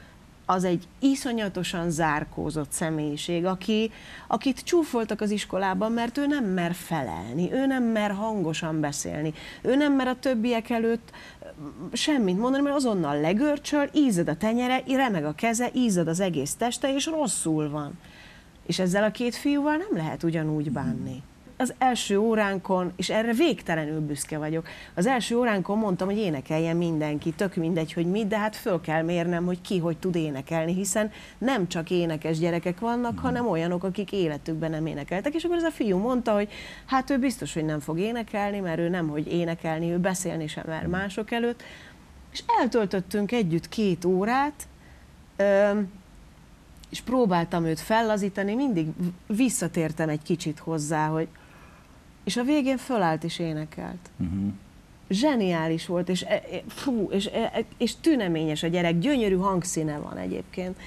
az egy iszonyatosan zárkózott személyiség, aki, akit csúfoltak az iskolában, mert ő nem mer felelni, ő nem mer hangosan beszélni, ő nem mer a többiek előtt mm, semmit mondani, mert azonnal legörcsöl, ízad a tenyere, remeg a keze, ízad az egész teste, és rosszul van. És ezzel a két fiúval nem lehet ugyanúgy bánni. Az első óránkon, és erre végtelenül büszke vagyok, az első óránkon mondtam, hogy énekeljen mindenki, tök mindegy, hogy mit, de hát föl kell mérnem, hogy ki hogy tud énekelni, hiszen nem csak énekes gyerekek vannak, hanem olyanok, akik életükben nem énekeltek. És akkor ez a fiú mondta, hogy hát ő biztos, hogy nem fog énekelni, mert ő nem, hogy énekelni, ő beszélni sem mer mások előtt. És eltöltöttünk együtt két órát, és próbáltam őt fellazítani, mindig visszatértem egy kicsit hozzá, hogy és a végén fölállt és énekelt. Uh-huh. Zseniális volt, és, e- e- fú, és, e- és tüneményes a gyerek, gyönyörű hangszíne van egyébként.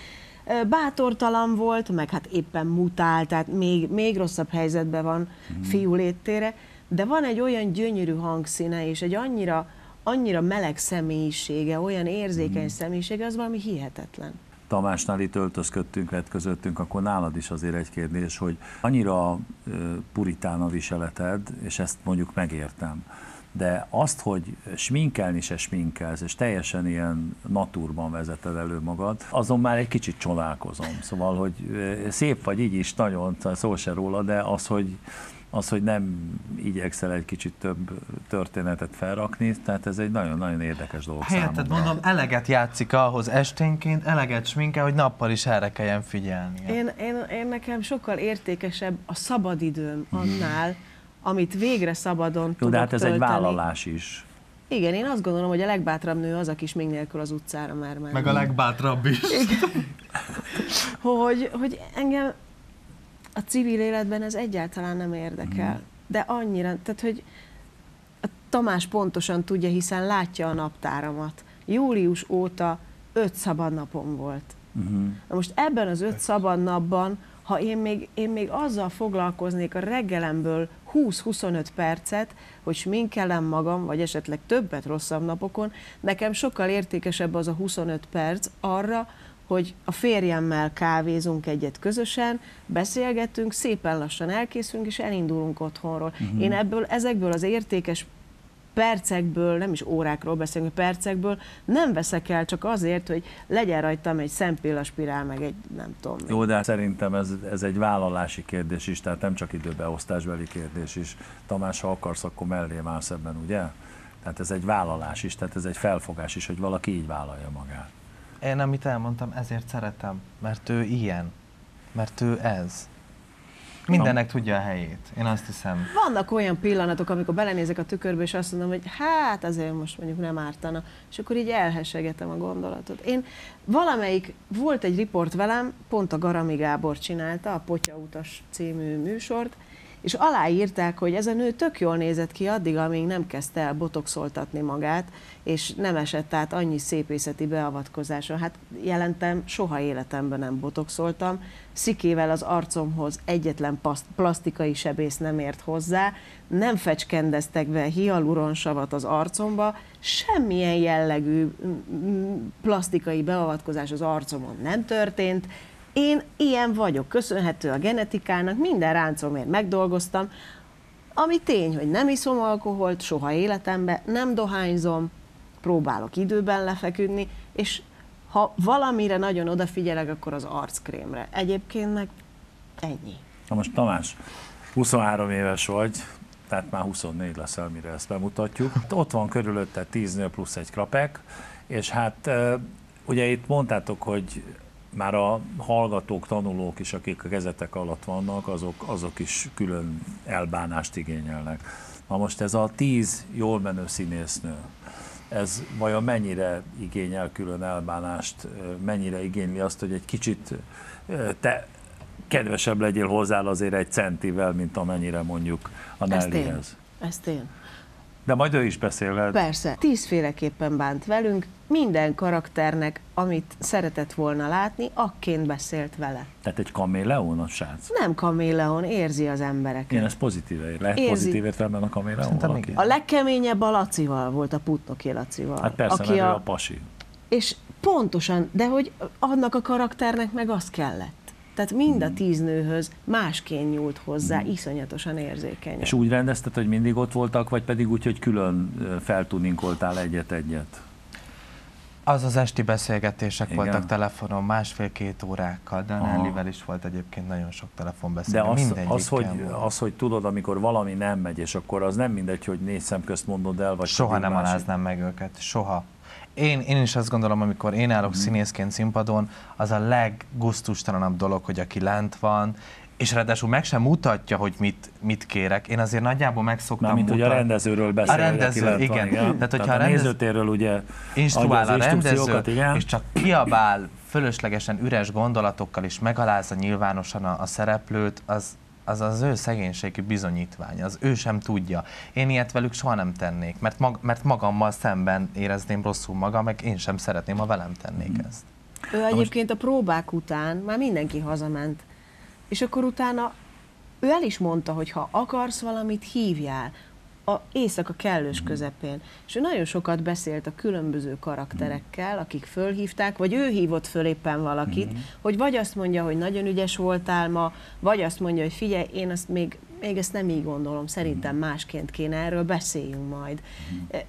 Bátortalan volt, meg hát éppen mutál, tehát még, még rosszabb helyzetben van fiú léttére, de van egy olyan gyönyörű hangszíne, és egy annyira, annyira meleg személyisége, olyan érzékeny személyisége, az valami hihetetlen. Tamásnál itt öltözködtünk, vetközöttünk, akkor nálad is azért egy kérdés, hogy annyira puritán a viseleted, és ezt mondjuk megértem, de azt, hogy sminkelni se sminkelsz, és teljesen ilyen naturban vezeted elő magad, azon már egy kicsit csodálkozom. Szóval, hogy szép vagy így is nagyon, szó se róla, de az, hogy az, hogy nem igyekszel egy kicsit több történetet felrakni, tehát ez egy nagyon-nagyon érdekes dolog Helyetted számomra. mondom, eleget játszik ahhoz esténként, eleget sminkel, hogy nappal is erre kelljen figyelni. Én, én, én nekem sokkal értékesebb a szabadidőm annál, amit végre szabadon Jó, tudok de hát ez egy tölteni. vállalás is. Igen, én azt gondolom, hogy a legbátrabb nő az, aki még nélkül az utcára mer menni. Meg a legbátrabb is. hogy, hogy engem a civil életben ez egyáltalán nem érdekel. De annyira, tehát hogy a Tamás pontosan tudja, hiszen látja a naptáramat. Július óta öt szabad napom volt. Uh-huh. Na most ebben az öt szabad napban, ha én még, én még azzal foglalkoznék a reggelemből 20-25 percet, hogy sminkelem magam, vagy esetleg többet rosszabb napokon, nekem sokkal értékesebb az a 25 perc arra, hogy a férjemmel kávézunk egyet közösen, beszélgetünk, szépen lassan elkészülünk, és elindulunk otthonról. Uh-huh. Én ebből, ezekből az értékes percekből, nem is órákról beszélünk, percekből nem veszek el csak azért, hogy legyen rajtam egy szempillaspirál, meg egy nem tudom. Jó, de szerintem ez, ez egy vállalási kérdés is, tehát nem csak időbeosztásbeli kérdés is. Tamás, ha akarsz, akkor mellé állsz ebben, ugye? Tehát ez egy vállalás is, tehát ez egy felfogás is, hogy valaki így vállalja magát. Én amit elmondtam, ezért szeretem, mert ő ilyen, mert ő ez. Mindennek tudja a helyét, én azt hiszem. Vannak olyan pillanatok, amikor belenézek a tükörbe, és azt mondom, hogy hát azért most mondjuk nem ártana, és akkor így elhesegetem a gondolatot. Én valamelyik, volt egy riport velem, pont a Garami Gábor csinálta, a Potyautas című műsort, és aláírták, hogy ez a nő tök jól nézett ki addig, amíg nem kezdte el botoxoltatni magát, és nem esett át annyi szépészeti beavatkozáson. Hát jelentem, soha életemben nem botoxoltam, szikével az arcomhoz egyetlen plastikai sebész nem ért hozzá, nem fecskendeztek be hialuronsavat az arcomba, semmilyen jellegű mm, mm, plastikai beavatkozás az arcomon nem történt, én ilyen vagyok, köszönhető a genetikának, minden ráncomért megdolgoztam, ami tény, hogy nem iszom alkoholt soha életemben, nem dohányzom, próbálok időben lefeküdni, és ha valamire nagyon odafigyelek, akkor az arckrémre. Egyébként meg ennyi. Na most Tamás, 23 éves vagy, tehát már 24 leszel, mire ezt bemutatjuk. Ott van körülötte 10 nő plusz egy krapek, és hát ugye itt mondtátok, hogy már a hallgatók, tanulók is, akik a kezetek alatt vannak, azok, azok is külön elbánást igényelnek. Na most ez a 10 jól menő színésznő, ez vajon mennyire igényel külön elbánást, mennyire igényli azt, hogy egy kicsit te kedvesebb legyél hozzá azért egy centivel, mint amennyire mondjuk a Ezt én. Nellyhez. Ezt én. De majd ő is beszélhet. Persze, tízféleképpen bánt velünk, minden karakternek, amit szeretett volna látni, akként beszélt vele. Tehát egy kaméleon a srác. Nem kaméleon, érzi az embereket. Én ezt pozitív ér. Lehet Érzi. pozitív értelemben a kaméleon valaki? A legkeményebb a Lacival volt, a Putnoki Lacival. Hát persze, aki a, a pasi. És pontosan, de hogy annak a karakternek meg az kellett. Tehát mind a tíz nőhöz másként nyúlt hozzá, iszonyatosan érzékeny. És úgy rendezted, hogy mindig ott voltak, vagy pedig úgy, hogy külön feltuninkoltál egyet-egyet? Az az esti beszélgetések Igen. voltak telefonon másfél-két órákkal, de. Nellivel is volt egyébként nagyon sok De telefonbeszélgetés. az, az, hogy, volt. az, hogy tudod, amikor valami nem megy, és akkor az nem mindegy, hogy négy szem közt mondod el, vagy Soha nem másik. aláznám meg őket, soha. Én, én is azt gondolom, amikor én állok Mhm. színészként színpadon, az a leggusztustalanabb dolog, hogy aki lent van, és ráadásul meg sem mutatja, hogy mit, mit kérek. Én azért nagyjából megszoktam Mármint, hogy a rendezőről beszél. A rendező, lent igen. van, igen. Tehát, hogyha Tehát a a rendez- nézőtérről ugye instruál a rendező, igen. és csak kiabál fölöslegesen üres gondolatokkal, és megalázza nyilvánosan a, a szereplőt, az, az az ő szegénységi bizonyítvány, az ő sem tudja. Én ilyet velük soha nem tennék, mert, mag, mert magammal szemben érezném rosszul magam, meg én sem szeretném, ha velem tennék Mhm. ezt. Ő egyébként a próbák után már mindenki hazament. És akkor utána ő el is mondta, hogy ha akarsz valamit, hívjál a éjszaka kellős közepén. És ő nagyon sokat beszélt a különböző karakterekkel, akik fölhívták, vagy ő hívott föl éppen valakit, hogy vagy azt mondja, hogy nagyon ügyes voltál ma, vagy azt mondja, hogy figyelj, én azt még, még ezt nem így gondolom, szerintem másként kéne, erről beszéljünk majd. E,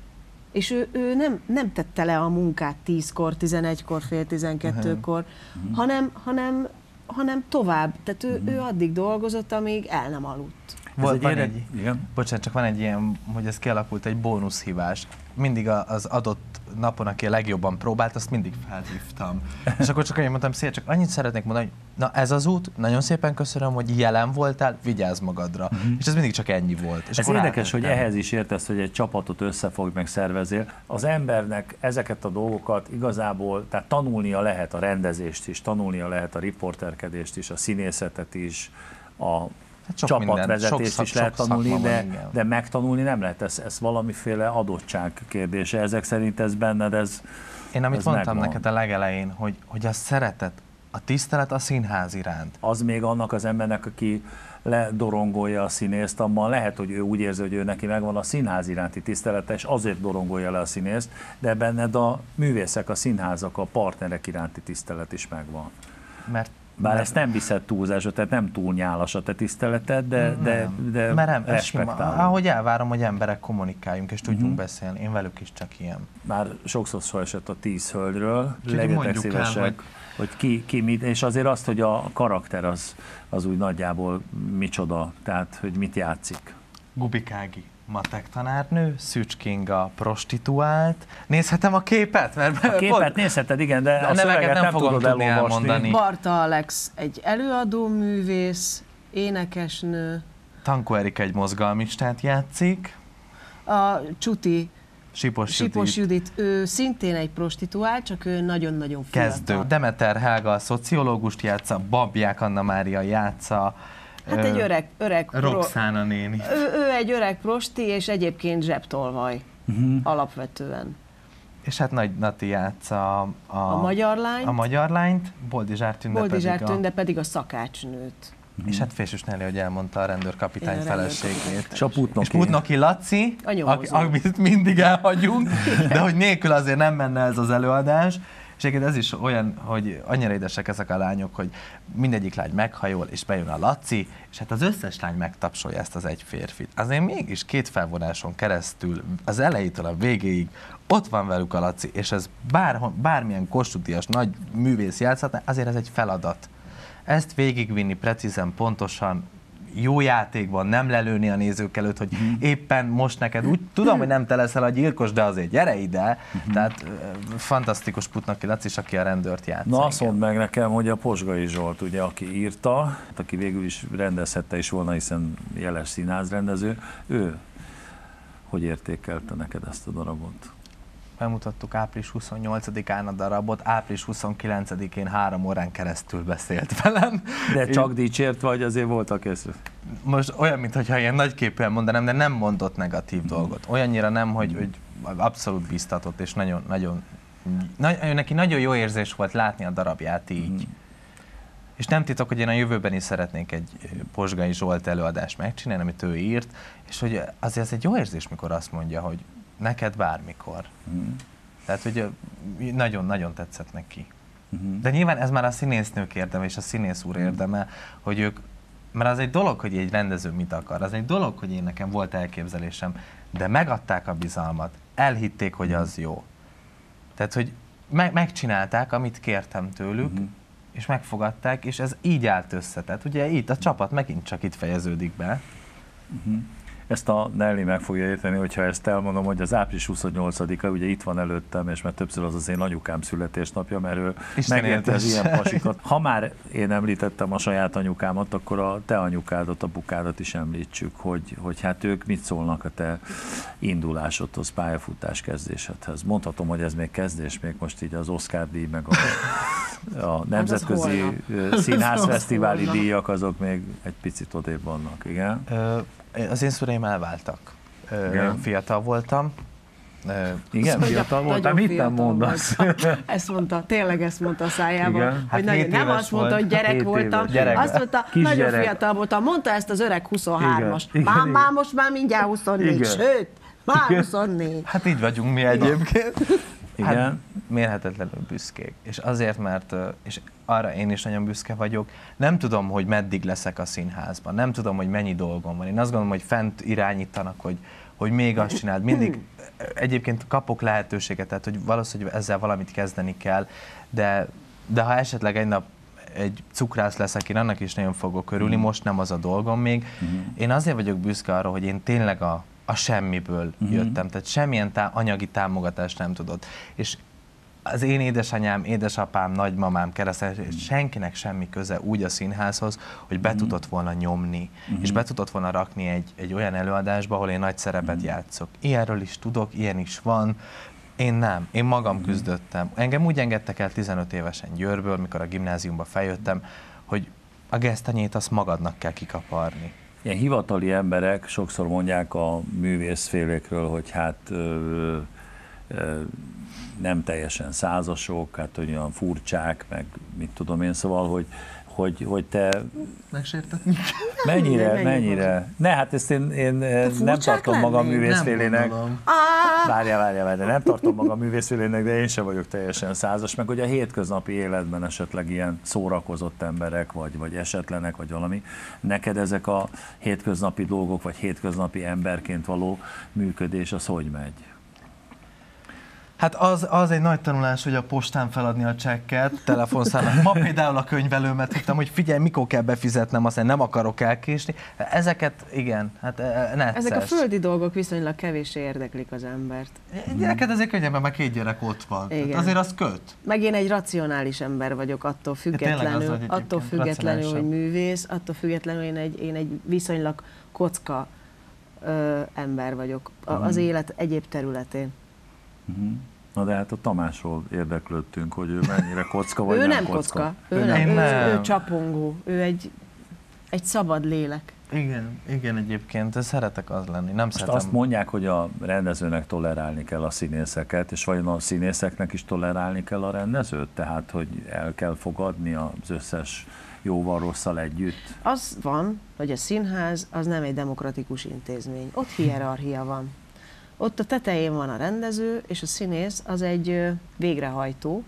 És ő, ő nem, nem tette le a munkát 10-kor, 11-kor, fél 12-kor, hanem, hanem, hanem tovább. Tehát ő, ő addig dolgozott, amíg el nem aludt. Volt, egy van érdek- egy, igen. bocsánat, csak van egy ilyen, hogy ez kialakult egy bónuszhívás. Mindig az adott napon, aki a legjobban próbált, azt mindig felhívtam. És akkor csak annyit mondtam, szia, csak annyit szeretnék mondani, hogy na ez az út, nagyon szépen köszönöm, hogy jelen voltál, vigyázz magadra. És ez mindig csak ennyi volt. És Ez érdekes, hogy rátettem. ehhez is értesz, hogy egy csapatot összefog, meg szervezél. Az embernek ezeket a dolgokat igazából, tehát tanulnia lehet a rendezést is, tanulnia lehet a riporterkedést is, a színészetet is, a Hát sok minden, csapatvezetést sok is lehet sok tanulni, van, de, igen. de megtanulni nem lehet. Ez, ez valamiféle adottság kérdése. Ezek szerint ez benned, ez, Én amit ez mondtam megvan. neked a legelején, hogy, hogy a szeretet, a tisztelet a színház iránt. az még annak az embernek, aki ledorongolja a színészt, abban lehet, hogy ő úgy érzi, hogy ő neki megvan a színház iránti tisztelete, és azért dorongolja le a színészt, de benned a művészek, a színházak, a partnerek iránti tisztelet is megvan. Mert Bár mert- ezt nem viszed túlzásra, tehát nem túl nyálas a te tiszteleted, de, de, de mert nem, sima, ahogy elvárom, hogy emberek kommunikáljunk és tudjunk Mhm. beszélni. Én velük is csak ilyen. Már sokszor szó esett a tíz hölgyről, legyetek mondjuk el, szívesek, hogy- hogy ki, ki mit, és azért azt, hogy a karakter az, az úgy nagyjából micsoda, tehát hogy mit játszik. Gubikági matek tanárnő, Szűcs Kinga prostituált. Nézhetem a képet? Mert A képet nézheted, igen, de De a szöveget nem nem, fogom tudod tudni elolvasni. elmondani. Barta Alex egy előadó művész, énekesnő, Tankó Erika egy mozgalmistát játszik. a Csuti, Sipos, Sipos Judit Judit, ő szintén egy prostituált, csak ő nagyon-nagyon fiatal. kezdő. Demeter Helga a szociológust játsza, Babják Anna Mária játsza. Hát egy öreg, öreg pro- Roxana néni. ő, ő egy öreg prosti, és egyébként zsebtolvaj. Mhm. Alapvetően. És hát Nagy Nati játsza a, A magyar lányt, a magyar lányt, Boldizsár Tünde Boldizsár pedig a, Tünde pedig a szakácsnőt. És hát Fésűs Nelly, hogy elmondta a rendőrkapitány Igen, feleségét. És a Putnoki. És Putnoki Laci, A aki, amit mindig elhagyunk, de hogy nélkül azért nem menne ez az előadás. És egyébként ez is olyan, hogy annyira édesek ezek a lányok, hogy mindegyik lány meghajol, és bejön a Laci, és hát az összes lány megtapsolja ezt az egy férfit. Azért mégis két felvonáson keresztül, az elejétől a végéig ott van velük a Laci, és ez bárhon, bármilyen kostutias nagy művész játszhatná, azért ez egy feladat. Ezt végigvinni precízen, pontosan, jó játékban, nem lelőni a nézők előtt, hogy Mhm. éppen most neked úgy, tudom, hogy nem te leszel a gyilkos, de azért gyere ide. Mhm. Tehát fantasztikus Putnaki Laci is, aki a rendőrt játszik. Na azt mondd meg nekem, hogy a Posgai Zsolt, ugye, aki írta, aki végül is rendezhette is volna, hiszen jeles színházrendező, ő hogy értékelte neked ezt a darabot? Bemutattuk április 28-án a darabot, április 29-én három órán keresztül beszélt velem. De Én- csak dicsért, vagy azért voltak észre? most olyan, mintha ilyen nagyképűen mondanám, de nem mondott negatív dolgot. Olyannyira nem, hogy, hogy abszolút biztatott, és nagyon, nagyon, nagy, neki nagyon jó érzés volt látni a darabját így. És nem titok, hogy én a jövőben is szeretnék egy Posgai Zsolt előadást megcsinálni, amit ő írt, és hogy azért ez egy jó érzés, mikor azt mondja, hogy neked bármikor. Tehát, hogy nagyon-nagyon tetszett neki. De nyilván ez már a színésznők érdeme és a színész úr érdeme, hogy ők, mert az egy dolog, hogy egy rendező mit akar, az egy dolog, hogy én nekem volt elképzelésem, de megadták a bizalmat, elhitték, hogy az jó. Tehát, hogy me- megcsinálták, amit kértem tőlük, és megfogadták, és ez így állt össze. Tehát ugye itt a csapat megint csak itt fejeződik be. Ezt a Nelly meg fogja érteni, hogyha ezt elmondom, hogy az április 28-a, ugye itt van előttem, és mert többször az az én anyukám születésnapja, mert ő Isten megérti az ilyen pasikat. Ha már én említettem a saját anyukámat, akkor a te anyukádat, apukádat is említsük, hogy, hogy hát ők mit szólnak a te indulásodhoz, pályafutás kezdésedhez. Mondhatom, hogy ez még kezdés, még most így az Oscar díj, meg a, a nemzetközi ö, színházfesztiváli díjak, azok még egy picit odébb vannak, igen? Az én szüleim elváltak. Igen. Fiatal voltam. Igen, Mondja, fiatal voltál, mit nem mondasz? volt. Ezt mondta, tényleg ezt mondta a szájában. Igen. Hogy Hát nagyon, nem azt mondta, volt. hogy gyerek Hét voltam. Gyerek. azt mondta, Kisgyerek. nagyon fiatal voltam. Mondta ezt az öreg 23-as. Igen, Már, igen. már most már mindjárt 24, Igen. sőt, már 24. hát így vagyunk mi egyébként. Igen. Hát, mérhetetlenül büszkék. És azért, mert, és arra én is nagyon büszke vagyok, nem tudom, hogy meddig leszek a színházban, nem tudom, hogy mennyi dolgom van. Én azt gondolom, hogy fent irányítanak, hogy, hogy még azt csináld. Mindig egyébként kapok lehetőséget, tehát hogy valószínűleg ezzel valamit kezdeni kell, de, de ha esetleg egy nap egy cukrász leszek, én annak is nagyon fogok örülni, most nem az a dolgom még. Én azért vagyok büszke arra, hogy én tényleg a, a semmiből jöttem, tehát semmilyen tá- anyagi támogatást nem tudott. És az én édesanyám, édesapám, nagymamám, keresztes, senkinek semmi köze úgy a színházhoz, hogy be tudott volna nyomni, és be tudott volna rakni egy, egy olyan előadásba, ahol én nagy szerepet játszok. Ilyenről is tudok, ilyen is van, én nem, én magam küzdöttem. Engem úgy engedtek el 15 évesen Győrből, mikor a gimnáziumba feljöttem, hogy a gesztenyét azt magadnak kell kikaparni. Ilyen hivatali emberek sokszor mondják a művészfélékről, hogy hát nem teljesen százasok, hát hogy olyan furcsák, meg mit tudom én, szóval, hogy, hogy, hogy te Megsértetni? mennyire, mennyire mennyire, ne, hát ezt én, én nem furcsák tartom magam lennénk? művészfélének. Várjál, várjál, várjál, nem tartom magam művészfélének, de én sem vagyok teljesen százas, meg hogy a hétköznapi életben esetleg ilyen szórakozott emberek, vagy, vagy esetlenek, vagy valami. Neked ezek a hétköznapi dolgok, vagy hétköznapi emberként való működés, az hogy megy? Hát az, az egy nagy tanulás, hogy a postán feladni a csekket, telefonszámlát. Ma például a könyvelőmet hittem, hogy figyelj, mikor kell befizetnem, aztán nem akarok elkésni. Ezeket, igen, hát e, necces. ezek a földi dolgok viszonylag kevés érdeklik az embert. Gyereket azért könnyebben, mert két gyerek ott van. Tehát Igen. azért az köt. Meg én egy racionális ember vagyok, attól az függetlenül, egyébként, attól függetlenül, hogy művész, attól függetlenül én egy, én egy viszonylag kocka ö, ember vagyok a, az élet egyéb területén. Na de hát a Tamásról érdeklődtünk, hogy ő mennyire kocka, vagy ő nem, nem kocka, ő, Ő nem, nem. ő, ő csapongó, ő egy, egy szabad lélek. Igen, igen egyébként, de szeretek az lenni. Nem Most szeretem. azt mondják, hogy a rendezőnek tolerálni kell a színészeket, és vajon a színészeknek is tolerálni kell a rendezőt? Tehát, hogy el kell fogadni az összes jóval rosszal együtt? Az van, hogy a színház az nem egy demokratikus intézmény. Ott hierarchia van. Ott a tetején van a rendező, és a színész az egy végrehajtó,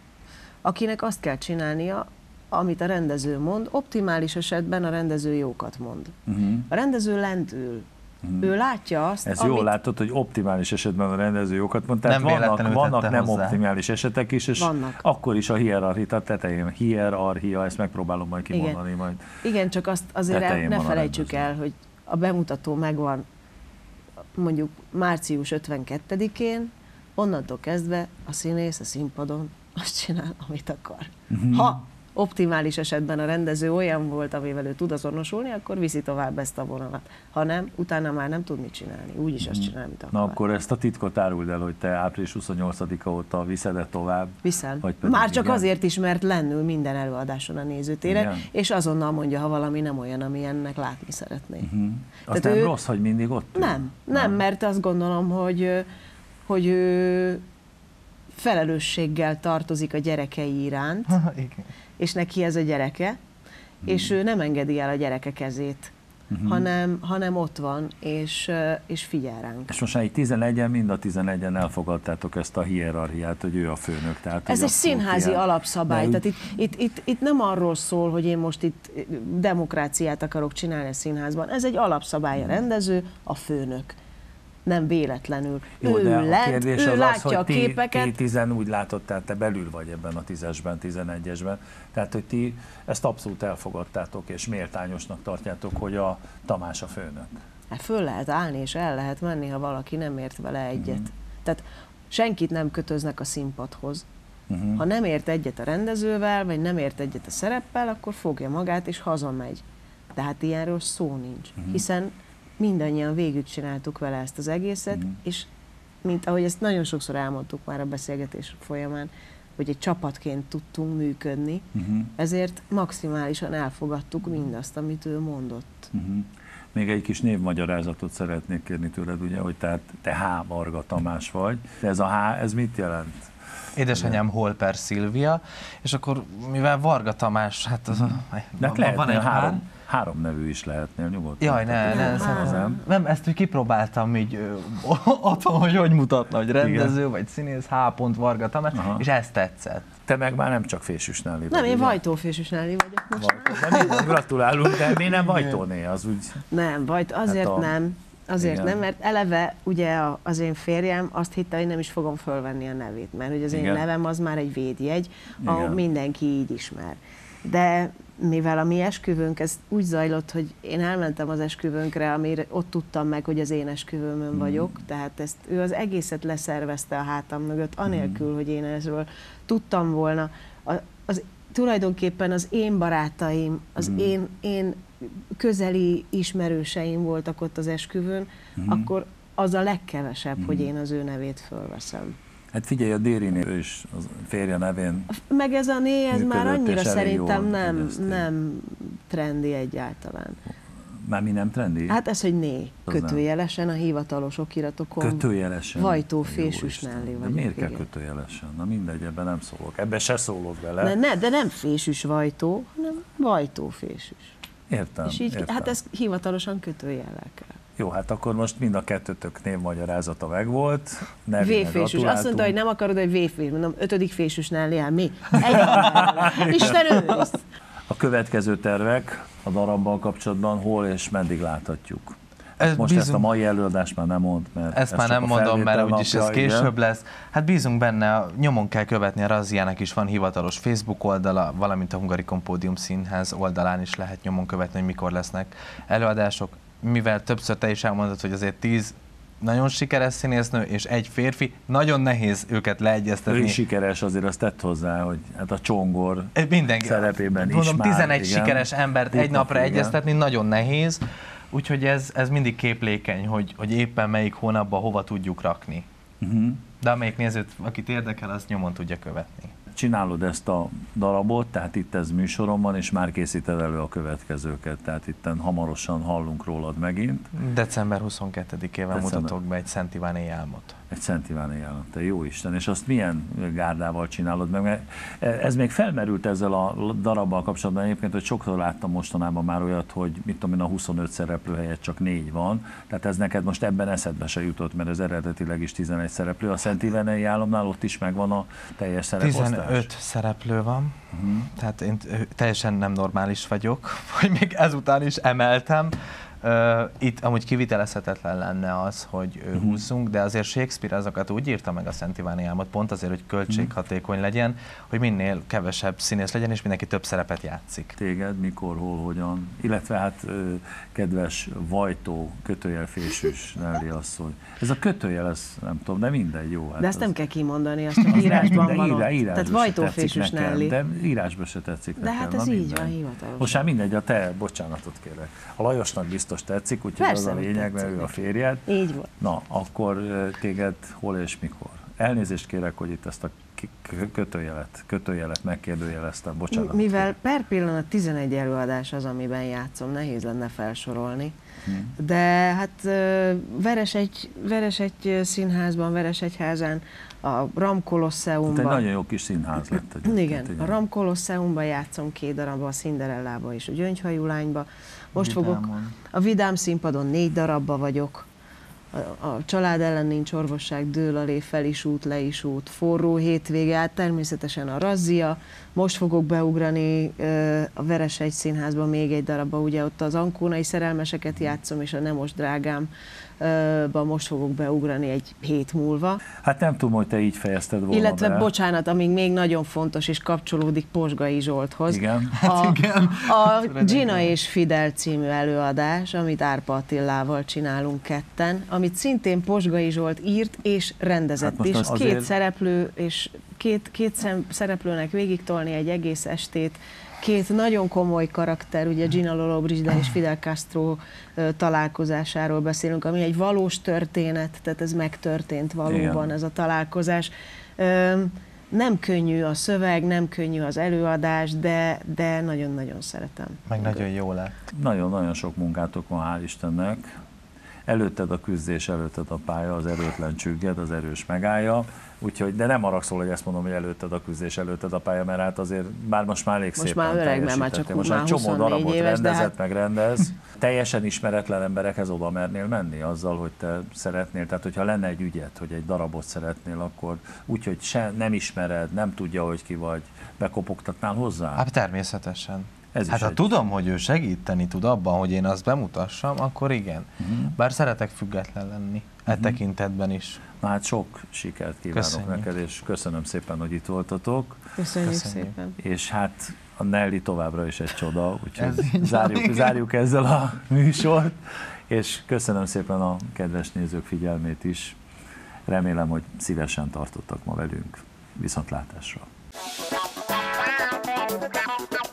akinek azt kell csinálnia, amit a rendező mond, optimális esetben a rendező jókat mond. Uh-huh. A rendező lent ül. Ő látja azt, Ez amit... jól látod, hogy optimális esetben a rendező jókat mond, tehát Nem vannak, vannak nem hozzá. optimális esetek is, és Vannak. akkor is a hierarchia tetején. Hierarchia, ezt megpróbálom majd Igen. kimondani majd. Igen, csak azt azért el, ne felejtsük el, hogy a bemutató megvan mondjuk március 52-én, onnantól kezdve a színész a színpadon azt csinál, amit akar. Mhm. Ha optimális esetben a rendező olyan volt, amivel ő tud azonosulni, akkor viszi tovább ezt a vonalat. Ha nem, utána már nem tud mit csinálni. Úgyis azt csinál, mint akar. Na akkor ezt a titkot áruld el, hogy te április 28-a óta viszed tovább? Viszem. Vagy pedig Már csak igen? azért is, mert lennül minden előadáson a nézőtéren, Igen. és azonnal mondja, ha valami nem olyan, ami ennek látni szeretné. Hm. Az Tehát nem ő- rossz, hogy mindig ott ül? Nem, nem, mert azt gondolom, hogy, hogy ő felelősséggel tartozik a gyerekei iránt, Igen. És neki ez a gyereke, és ő nem engedi el a gyereke kezét, hanem, hanem ott van, és, és figyel ránk. És most így 11-en, mind a 11-en elfogadtátok ezt a hierarchiát, hogy ő a főnök. Tehát, Ez egy színházi ilyen- alapszabály, tehát itt, itt, itt, itt nem arról szól, hogy én most itt demokráciát akarok csinálni a színházban. Ez egy alapszabály a rendező, a főnök. Nem véletlenül. Jó, ő de a lent, kérdés ő az látja az, hogy a ti, képeket. ti tizen úgy látod, tehát te belül vagy ebben a tízesben, tizenegyesben, tehát hogy ti ezt abszolút elfogadtátok és méltányosnak tartjátok, hogy a Tamás a főnök. Hát föl lehet állni, és el lehet menni, ha valaki nem ért vele egyet. Mhm. Tehát senkit nem kötöznek a színpadhoz. Uh-huh. Ha nem ért egyet a rendezővel, vagy nem ért egyet a szereppel, akkor fogja magát és hazamegy. De hát ilyenről szó nincs. Mhm. Hiszen mindannyian végigcsináltuk vele ezt az egészet, Mhm. és mint ahogy ezt nagyon sokszor elmondtuk már a beszélgetés folyamán, hogy egy csapatként tudtunk működni, Uh-huh. ezért maximálisan elfogadtuk mindazt, amit ő mondott. Uh-huh. Még egy kis névmagyarázatot szeretnék kérni tőled, ugye, hogy tehát te H. Varga Tamás vagy. De ez a H, ez mit jelent? Édesanyám Holper Szilvia, és akkor mivel Varga Tamás, hát az, De hát van lehetnél egy pár, három, három nevű is lehetnél, nyugodtan. Jaj, ne, ne, szerintem- nem. nem, ezt úgy kipróbáltam így ö, otthon, hogy hogy mutatna, hogy rendező, Igen. vagy színész, H. Varga Tamás, Aha. és ez tetszett. Te meg már nem csak Fésűs vagy. Nem, én ugye? Vajtófésűs Nelly vagyok most. Vajtó. De mi, gratulálunk, de mi nem Vajtóné, az úgy... Nem, vagy azért Hát a- nem. Azért Igen. nem, mert eleve ugye az én férjem azt hitte, hogy nem is fogom fölvenni a nevét, mert hogy az én Igen. nevem az már egy védjegy, ahol mindenki így ismer. De mivel a mi esküvőnk, ez úgy zajlott, hogy én elmentem az esküvőnkre, amire ott tudtam meg, hogy az én esküvőmön Mhm. vagyok, tehát ezt ő az egészet leszervezte a hátam mögött, anélkül, Mhm. hogy én erről tudtam volna. A, az, tulajdonképpen az én barátaim, az Mhm. én, én közeli ismerőseim voltak ott az esküvőn, Mhm. akkor az a legkevesebb, hogy én az ő nevét fölveszem. Hát figyelj, a Dériné, ő is az férje nevén Meg ez a né, ez már Működött, annyira és elég szerintem nem, nem trendi egyáltalán. már mi nem trendi? Hát ez, hogy né, Az nem. kötőjelesen a hivatalos okiratokon. Kötőjelesen. Vajtó Fésűs Isten. Nelly De miért kell kötőjelesen? Na mindegy, ebben nem szólok. Ebben se szólok bele. Ne, ne, de nem fésűs vajtó, hanem vajtó fésűs. Értem, És így, értem. hát ez hivatalosan kötőjellel kell. Jó, hát akkor most mind a kettőtök névmagyarázata megvolt. V-fésűs. Azt mondta, hogy nem akarod, hogy V-fésűs. Mondom, ötödik fésűs Nelly, hát mi? Egy Isten őriz! A következő tervek a darabbal kapcsolatban hol és meddig láthatjuk? Ez Most ezt a bízunk- mai előadást már nem mond, mert Ezt ez már nem mondom, mert úgyis ez igen. később lesz. Hát bízunk benne, nyomon kell követni, a Razziának is van hivatalos Facebook oldala, valamint a Hungarikon Pódium Színház oldalán is lehet nyomon követni, hogy mikor lesznek előadások. Mivel többször te is elmondod, hogy azért tíz nagyon sikeres színésznő és egy férfi, nagyon nehéz őket Ő leegyeztetni. is sikeres, azért azt tett hozzá, hogy hát a csongor Mindenki. szerepében is Mondom, már, 11 igen. sikeres embert egy Tudnak, napra igen. egyeztetni nagyon nehéz, úgyhogy ez, ez mindig képlékeny, hogy, hogy éppen melyik hónapban hova tudjuk rakni. Uh-huh. De amelyik nézőt, akit érdekel, az nyomon tudja követni. Csinálod ezt a darabot, tehát itt ez műsoron van, és már készíted elő a következőket, tehát itt hamarosan hallunk rólad megint. December 22-ével December. mutatok be egy Szent Iván álmot. Egy Szent Iváni jelenet, te jó Isten, és azt milyen gárdával csinálod meg? Mert ez még felmerült ezzel a darabbal kapcsolatban egyébként, hogy sokszor láttam mostanában már olyat, hogy mit tudom én, a 25 szereplő helyett csak négy van, tehát ez neked most ebben eszedbe se jutott, mert ez eredetileg is 11 szereplő. A Szent Iváni álomnál ott is megvan a teljes szereposztás? 15 szereplő van, Uh-huh. tehát én teljesen nem normális vagyok, hogy még ezután is emeltem. Itt amúgy kivitelezhetetlen lenne az, hogy Mhm. uh húzzunk, de azért Shakespeare azokat úgy írta meg a Szent Iváni álmot, pont azért, hogy költséghatékony legyen, hogy minél kevesebb színész legyen, és mindenki több szerepet játszik. Téged, mikor, hol, hogyan, illetve hát kedves Vajtó, kötőjelfésűs Nelly asszony. Ez a kötőjel, ez nem tudom, de mindegy, jó. Hát De ezt az- nem kell kimondani, azt csak írásban van írá- ott. írásba Tehát tetszik nekem, Nelly. De írásba se tetszik De nekem. hát ez így van, hivatalos. Most már mindegy, a te bocsánatot kérek. A Lajosnak biztos tetszik, úgyhogy Persze, az a lényeg, mert ő a férjed. Így van. Na, akkor téged hol és mikor? Elnézést kérek, hogy itt ezt a kötőjelet, kötőjelet megkérdőjeleztem, bocsánat. Mivel per pillanat 11 előadás az, amiben játszom, nehéz lenne felsorolni. De hát ö, Veresegy, Veresegy színházban, Veresegyházán, a Ram Hát egy Kolosseumban. nagyon jó kis színház lett egyébként. Igen, a Ram Kolosseumban játszom két darabban, a Cinderellába és a Gyöngyhajú lányba. Most fogok, Vidámon. a Vidám színpadon négy darabba vagyok. A, a család ellen nincs orvosság, dől alé, fel is út, le is út, forró hétvége, át természetesen a razzia. Most fogok beugrani ö, a Veresegy színházba még egy darabba, ugye ott az ankónai szerelmeseket játszom, és a Nemos drágám ö, ba most fogok beugrani egy hét múlva. Hát nem tudom, hogy te így fejezted volna Illetve, be. bocsánat, amíg még nagyon fontos és kapcsolódik Posgai Zsolthoz. Igen. A, igen. a Gina és Fidel című előadás, amit Árpa Attilával csinálunk ketten, amit szintén Posgai Zsolt írt és rendezett Hát is. az- Két azért- szereplő, és két, két szem, szereplőnek végigtolni egy egész estét, két nagyon komoly karakter, ugye Gina Lollobrigida és Fidel Castro találkozásáról beszélünk, ami egy valós történet, tehát ez megtörtént valóban Igen. ez a találkozás. Nem könnyű a szöveg, nem könnyű az előadás, de, de nagyon-nagyon szeretem. Meg nagyon jó lett. Nagyon-nagyon sok munkátok van, hál' Istennek. Előtted a küzdés, előtted a pálya, az erőtlen csügged, az erős megállja. Úgyhogy, de nem arra szól, hogy ezt mondom, hogy előtted a küzdés, előtted a pálya, mert hát azért, bár most már elég Most szépen már öreg, mert már csak most már egy csomó 24 darabot éves, de rendezett, hát- meg rendez. Teljesen ismeretlen emberekhez oda mernél menni azzal, hogy te szeretnél. Tehát, hogyha lenne egy ügyet, hogy egy darabot szeretnél, akkor úgy, hogy se nem ismered, nem tudja, hogy ki vagy, bekopogtatnál hozzá? Hát természetesen. Ez hát ha egy- tudom, hogy ő segíteni tud abban, hogy én azt bemutassam, akkor igen. Mhm. Bár szeretek független lenni, e tekintetben is. Hát sok sikert kívánok Köszönjük. neked, és köszönöm szépen, hogy itt voltatok. Köszönjük, Köszönjük. szépen. És hát a Nelly továbbra is egy csoda, Ez úgyhogy van, zárjuk, zárjuk ezzel a műsort, és köszönöm szépen a kedves nézők figyelmét is. Remélem, hogy szívesen tartottak ma velünk. Viszontlátásra! Thank you.